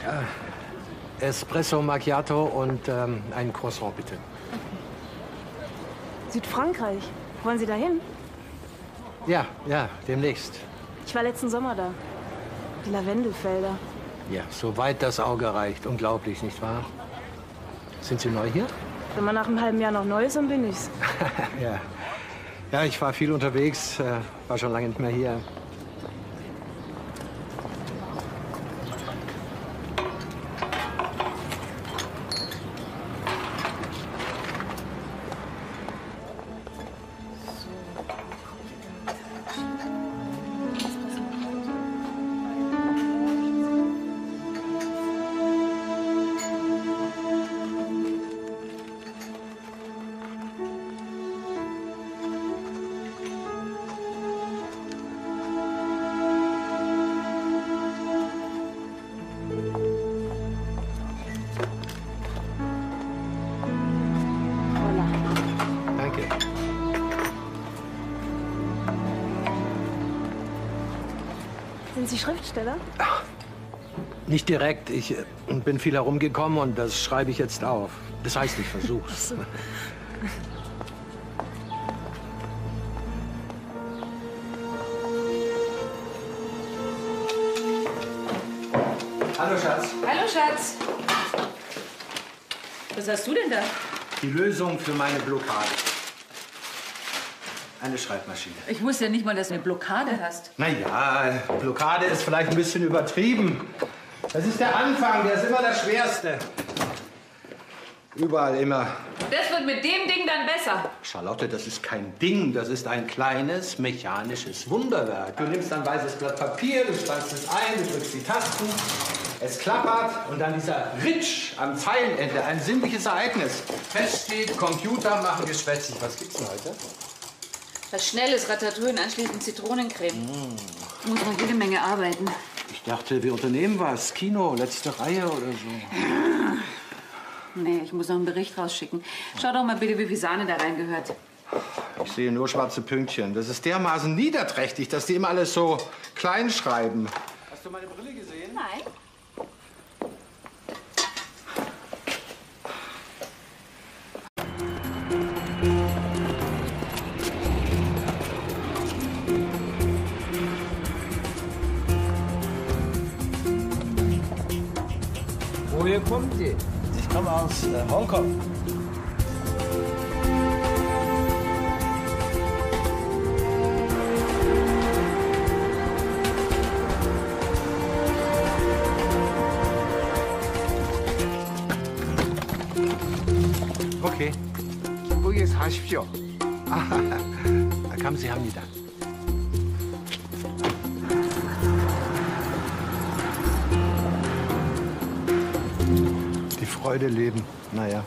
Ja, Espresso Macchiato und ähm, ein Croissant, bitte. Südfrankreich. Wollen Sie da hin? Ja, ja, demnächst. Ich war letzten Sommer da. Die Lavendelfelder. Ja, soweit das Auge reicht. Unglaublich, nicht wahr? Sind Sie neu hier? Wenn man nach einem halben Jahr noch neu ist, dann bin ich's. ja. Ja, ich war viel unterwegs, äh, war schon lange nicht mehr hier. Nicht direkt. Ich äh, bin viel herumgekommen und das schreibe ich jetzt auf. Das heißt, ich versuch's. Hallo, Schatz. Hallo, Schatz. Was hast du denn da? Die Lösung für meine Blockade. Eine Schreibmaschine. Ich wusste ja nicht mal, dass du eine Blockade hast. Naja, Blockade ist vielleicht ein bisschen übertrieben. Das ist der Anfang, der ist immer das Schwerste. Überall immer Das wird mit dem Ding dann besser. Charlotte, das ist kein Ding, das ist ein kleines mechanisches Wunderwerk. Du nimmst ein weißes Blatt Papier, du spannst es ein, du drückst die Tasten, es klappert und dann dieser Ritsch am Zeilenende, ein sinnliches Ereignis. Fest steht, Computer machen geschwätzig. Was gibt's denn heute? Was Schnelles, Ratatouille, anschließend Zitronencreme. Ich muss noch jede Menge arbeiten. Ich dachte, wir unternehmen was. Kino, letzte Reihe oder so. Nee, ich muss noch einen Bericht rausschicken. Schau doch mal bitte, wie viel Sahne da reingehört. Ich sehe nur schwarze Pünktchen. Das ist dermaßen niederträchtig, dass die immer alles so klein schreiben. Hast du meine Brille gesehen? Nein. Hvor kom de? De kom fra Hongkong. 오케이. 거기에 사십시오. 아, 감사합니다. Freude leben. Naja.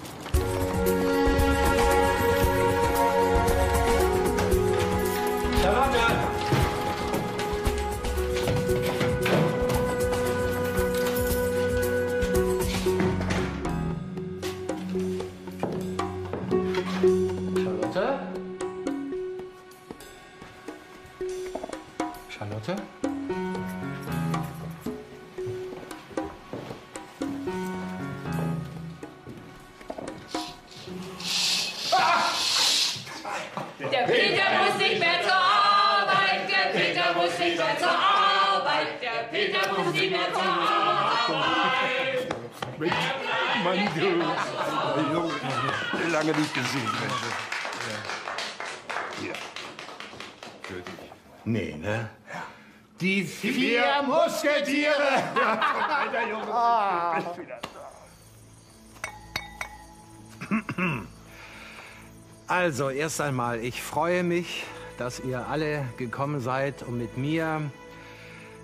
Also, erst einmal, ich freue mich, dass ihr alle gekommen seid, um mit mir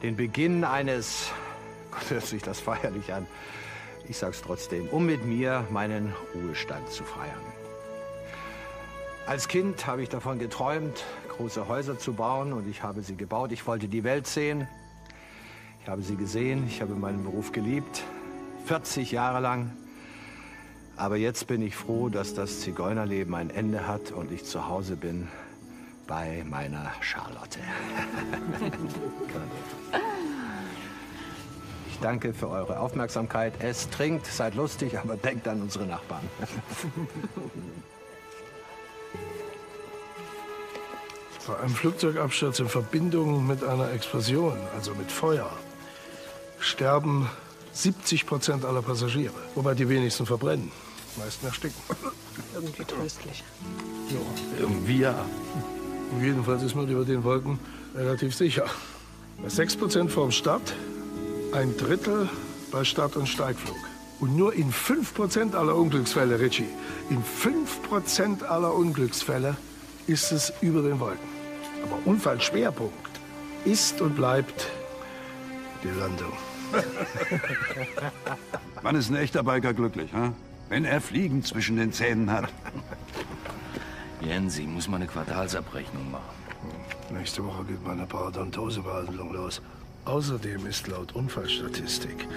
den Beginn eines, Gott hört sich das feierlich an, ich sag's trotzdem, um mit mir meinen Ruhestand zu feiern. Als Kind habe ich davon geträumt, große Häuser zu bauen und ich habe sie gebaut. Ich wollte die Welt sehen. Ich habe sie gesehen, ich habe meinen Beruf geliebt, 40 Jahre lang. Aber jetzt bin ich froh, dass das Zigeunerleben ein Ende hat und ich zu Hause bin bei meiner Charlotte. Ich danke für eure Aufmerksamkeit. Es trinkt, seid lustig, aber denkt an unsere Nachbarn. Bei einem Flugzeugabsturz in Verbindung mit einer Explosion, also mit Feuer, sterben 70 Prozent aller Passagiere. Wobei die wenigsten verbrennen. Die meisten ersticken. Irgendwie tröstlich. Ja, irgendwie ja. Jedenfalls ist man über den Wolken relativ sicher. Bei 6 Prozent vorm Start, ein Drittel bei Start- und Steigflug. Und nur in 5 Prozent aller Unglücksfälle, Richie, in 5 Prozent aller Unglücksfälle ist es über den Wolken. Aber Unfallschwerpunkt ist und bleibt die Landung. Wann ist ein echter Biker glücklich, ha? Wenn er Fliegen zwischen den Zähnen hat? Jensi muss mal eine Quartalsabrechnung machen. Nächste Woche geht meine Parodontosebehandlung los. Außerdem ist laut Unfallstatistik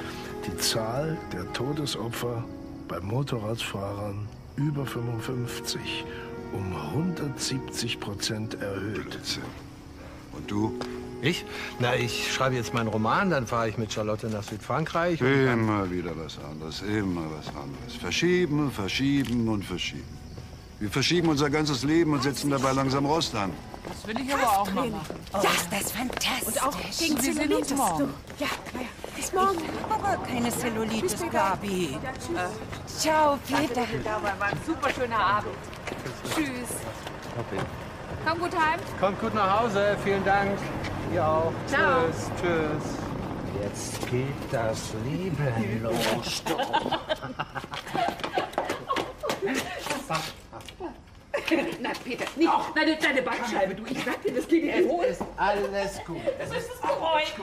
die Zahl der Todesopfer bei Motorradfahrern über 55 um 170 Prozent erhöht. Und du? Ich? Na, ich schreibe jetzt meinen Roman, dann fahre ich mit Charlotte nach Südfrankreich. Immer wieder was anderes, immer was anderes. Verschieben, verschieben und verschieben. Wir verschieben unser ganzes Leben und setzen dabei langsam Rost an. Das will ich aber auch mal machen. Ja, das ist fantastisch. Und auch gegen Wir sehen uns Zellulitis. morgen. Ja. Bis morgen. Aber keine Zellulitis, Gabi. Ciao, Peter. War ein super schöner Abend. Tschüss. Komm gut heim. Kommt gut nach Hause, vielen Dank. Ihr auch. Ciao. Tschüss, tschüss. Jetzt geht das Leben los. Na, Peter, nicht deine, deine Bandscheibe, du. Ich sag dir, das geht nicht hoch. ist alles gut. Es ist das Geräusch.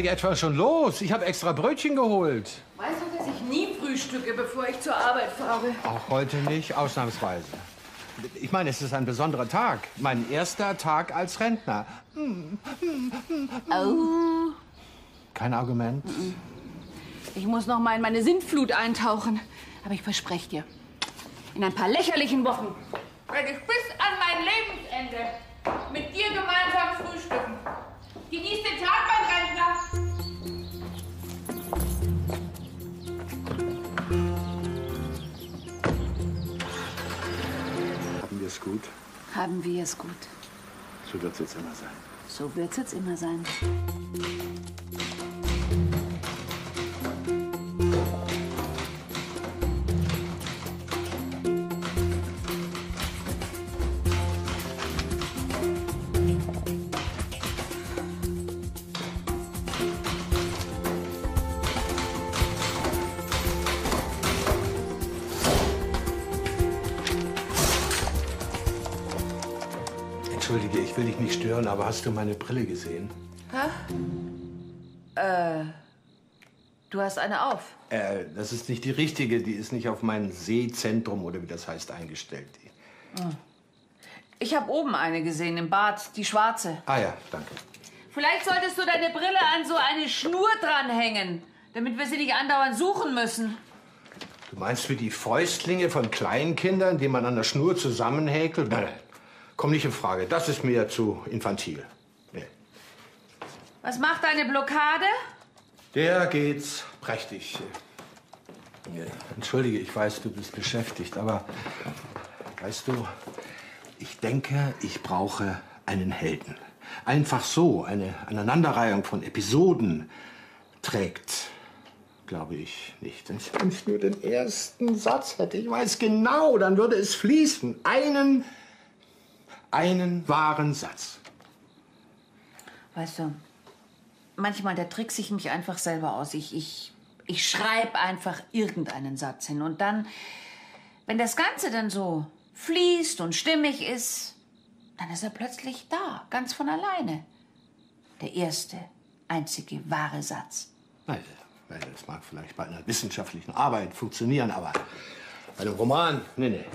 Nicht etwa schon los? Ich habe extra Brötchen geholt. Weißt du, dass ich nie frühstücke, bevor ich zur Arbeit fahre? Auch heute nicht, ausnahmsweise. Ich meine, es ist ein besonderer Tag. Mein erster Tag als Rentner. Au. Kein Argument. Ich muss noch mal in meine Sintflut eintauchen. Aber ich verspreche dir, in ein paar lächerlichen Wochen werde ich bis an mein Lebensende mit dir gemeinsam frühstücken. Genieß den Tag, mein es gut? Haben wir es gut. So wird es jetzt immer sein. So wird's jetzt immer sein. Aber hast du meine Brille gesehen? Hä? Äh, du hast eine auf. Äh, das ist nicht die richtige. Die ist nicht auf mein Sehzentrum oder wie das heißt eingestellt. Hm. Ich habe oben eine gesehen im Bad, die schwarze. Ah ja, danke. Vielleicht solltest du deine Brille an so eine Schnur dranhängen, damit wir sie nicht andauernd suchen müssen. Du meinst wie die Fäustlinge von Kleinkindern, die man an der Schnur zusammenhäkelt? Nein, Komm nicht in Frage. Das ist mir zu infantil. Was macht deine Blockade? Der geht's prächtig. Entschuldige, ich weiß, du bist beschäftigt, aber weißt du, ich denke, ich brauche einen Helden. Einfach so, eine Aneinanderreihung von Episoden trägt, glaube ich, nicht. Wenn ich- wenn ich nur den ersten Satz hätte, ich weiß genau, dann würde es fließen. Einen, einen wahren Satz. Weißt du, manchmal da trickse ich mich einfach selber aus. Ich, ich, ich schreibe einfach irgendeinen Satz hin. Und dann, wenn das Ganze dann so fließt und stimmig ist, dann ist er plötzlich da, ganz von alleine. Der erste, einzige wahre Satz. Nein, weil das mag vielleicht bei einer wissenschaftlichen Arbeit funktionieren, aber bei einem Roman, nee, nee.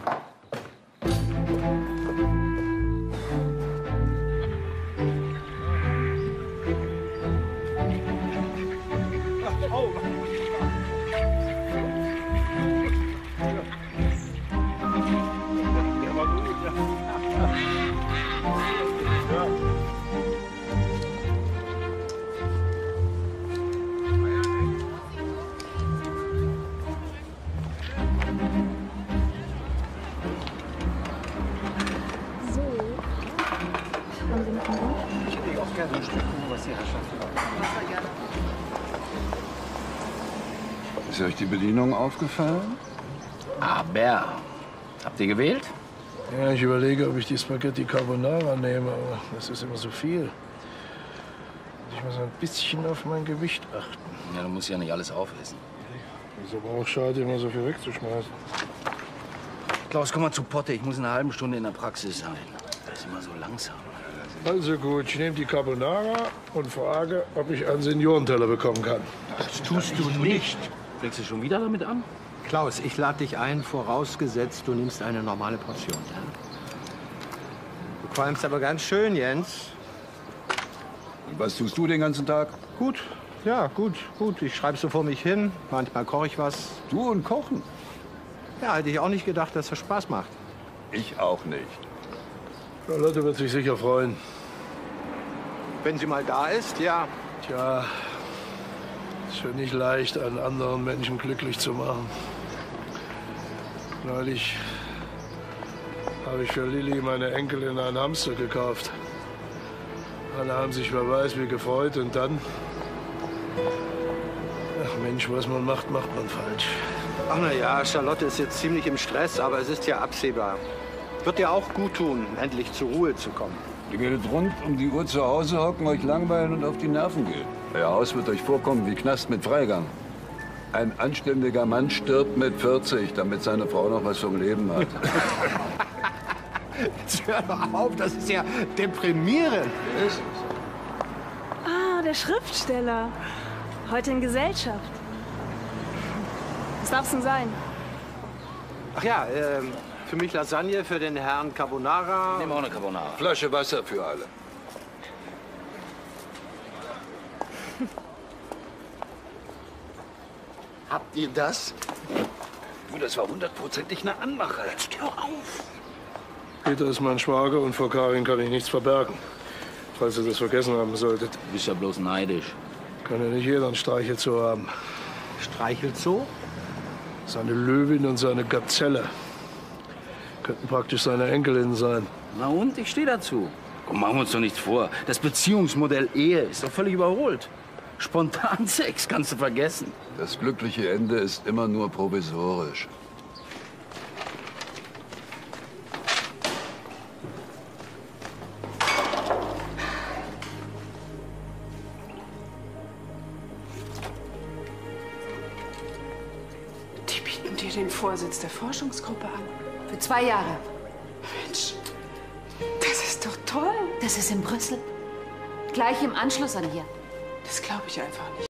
Bedienung aufgefallen? Aber, habt ihr gewählt? Ja, ich überlege, ob ich die Spaghetti Carbonara nehme, aber das ist immer so viel. Ich muss ein bisschen auf mein Gewicht achten. Ja, du musst ja nicht alles aufessen. Ist aber auch schade, immer so viel wegzuschmeißen. Klaus, komm mal zu Potte. Ich muss in einer halben Stunde in der Praxis sein. Das ist immer so langsam. Also gut, ich nehme die Carbonara und frage, ob ich einen Seniorenteller bekommen kann. Das tust du nicht. Fängst du schon wieder damit an? Klaus, ich lade dich ein, vorausgesetzt, du nimmst eine normale Portion. Du qualmst aber ganz schön, Jens. Und was tust du den ganzen Tag? Gut, ja, gut, gut. Ich schreibe so vor mich hin. Manchmal koche ich was. Du und Kochen? Ja, hätte ich auch nicht gedacht, dass das Spaß macht. Ich auch nicht. Charlotte wird sich sicher freuen. Wenn sie mal da ist, ja. Tja, Es wird nicht leicht, einen anderen Menschen glücklich zu machen. Neulich habe ich für Lilly, meine Enkelin, einen Hamster gekauft. Alle haben sich, wer weiß, wie gefreut und dann... Ach Mensch, was man macht, macht man falsch. Ach na ja, Charlotte ist jetzt ziemlich im Stress, aber es ist ja absehbar. Wird dir auch gut tun, endlich zur Ruhe zu kommen. Ihr werdet rund um die Uhr zu Hause hocken, euch langweilen und auf die Nerven gehen. Euer Haus wird euch vorkommen wie Knast mit Freigang. Ein anständiger Mann stirbt mit 40, damit seine Frau noch was vom Leben hat. Jetzt hör doch auf, das ist ja deprimierend. Ist Ah, der Schriftsteller. Heute in Gesellschaft. Was darf's denn sein? Ach ja, ähm, für mich Lasagne, für den Herrn Carbonara. Nehmen wir auch eine Carbonara. Flasche Wasser für alle. Habt ihr das? Du, das war hundertprozentig eine Anmache. Jetzt hör auf. Peter ist mein Schwager und vor Karin kann ich nichts verbergen. Falls ihr das vergessen haben solltet. Du bist ja bloß neidisch. Kann ja nicht jeder ein Streichelzoo haben. Streichelzoo? Seine Löwin und seine Gazelle. Könnten praktisch seine Enkelinnen sein. Na und? Ich stehe dazu. Komm, machen wir uns doch nichts vor. Das Beziehungsmodell Ehe ist doch völlig überholt. Spontansex kannst du vergessen. Das glückliche Ende ist immer nur provisorisch. Die bieten dir den Vorsitz der Forschungsgruppe an. Für zwei Jahre. Mensch, das ist doch toll. Das ist in Brüssel. Gleich im Anschluss an hier. Das glaube ich einfach nicht.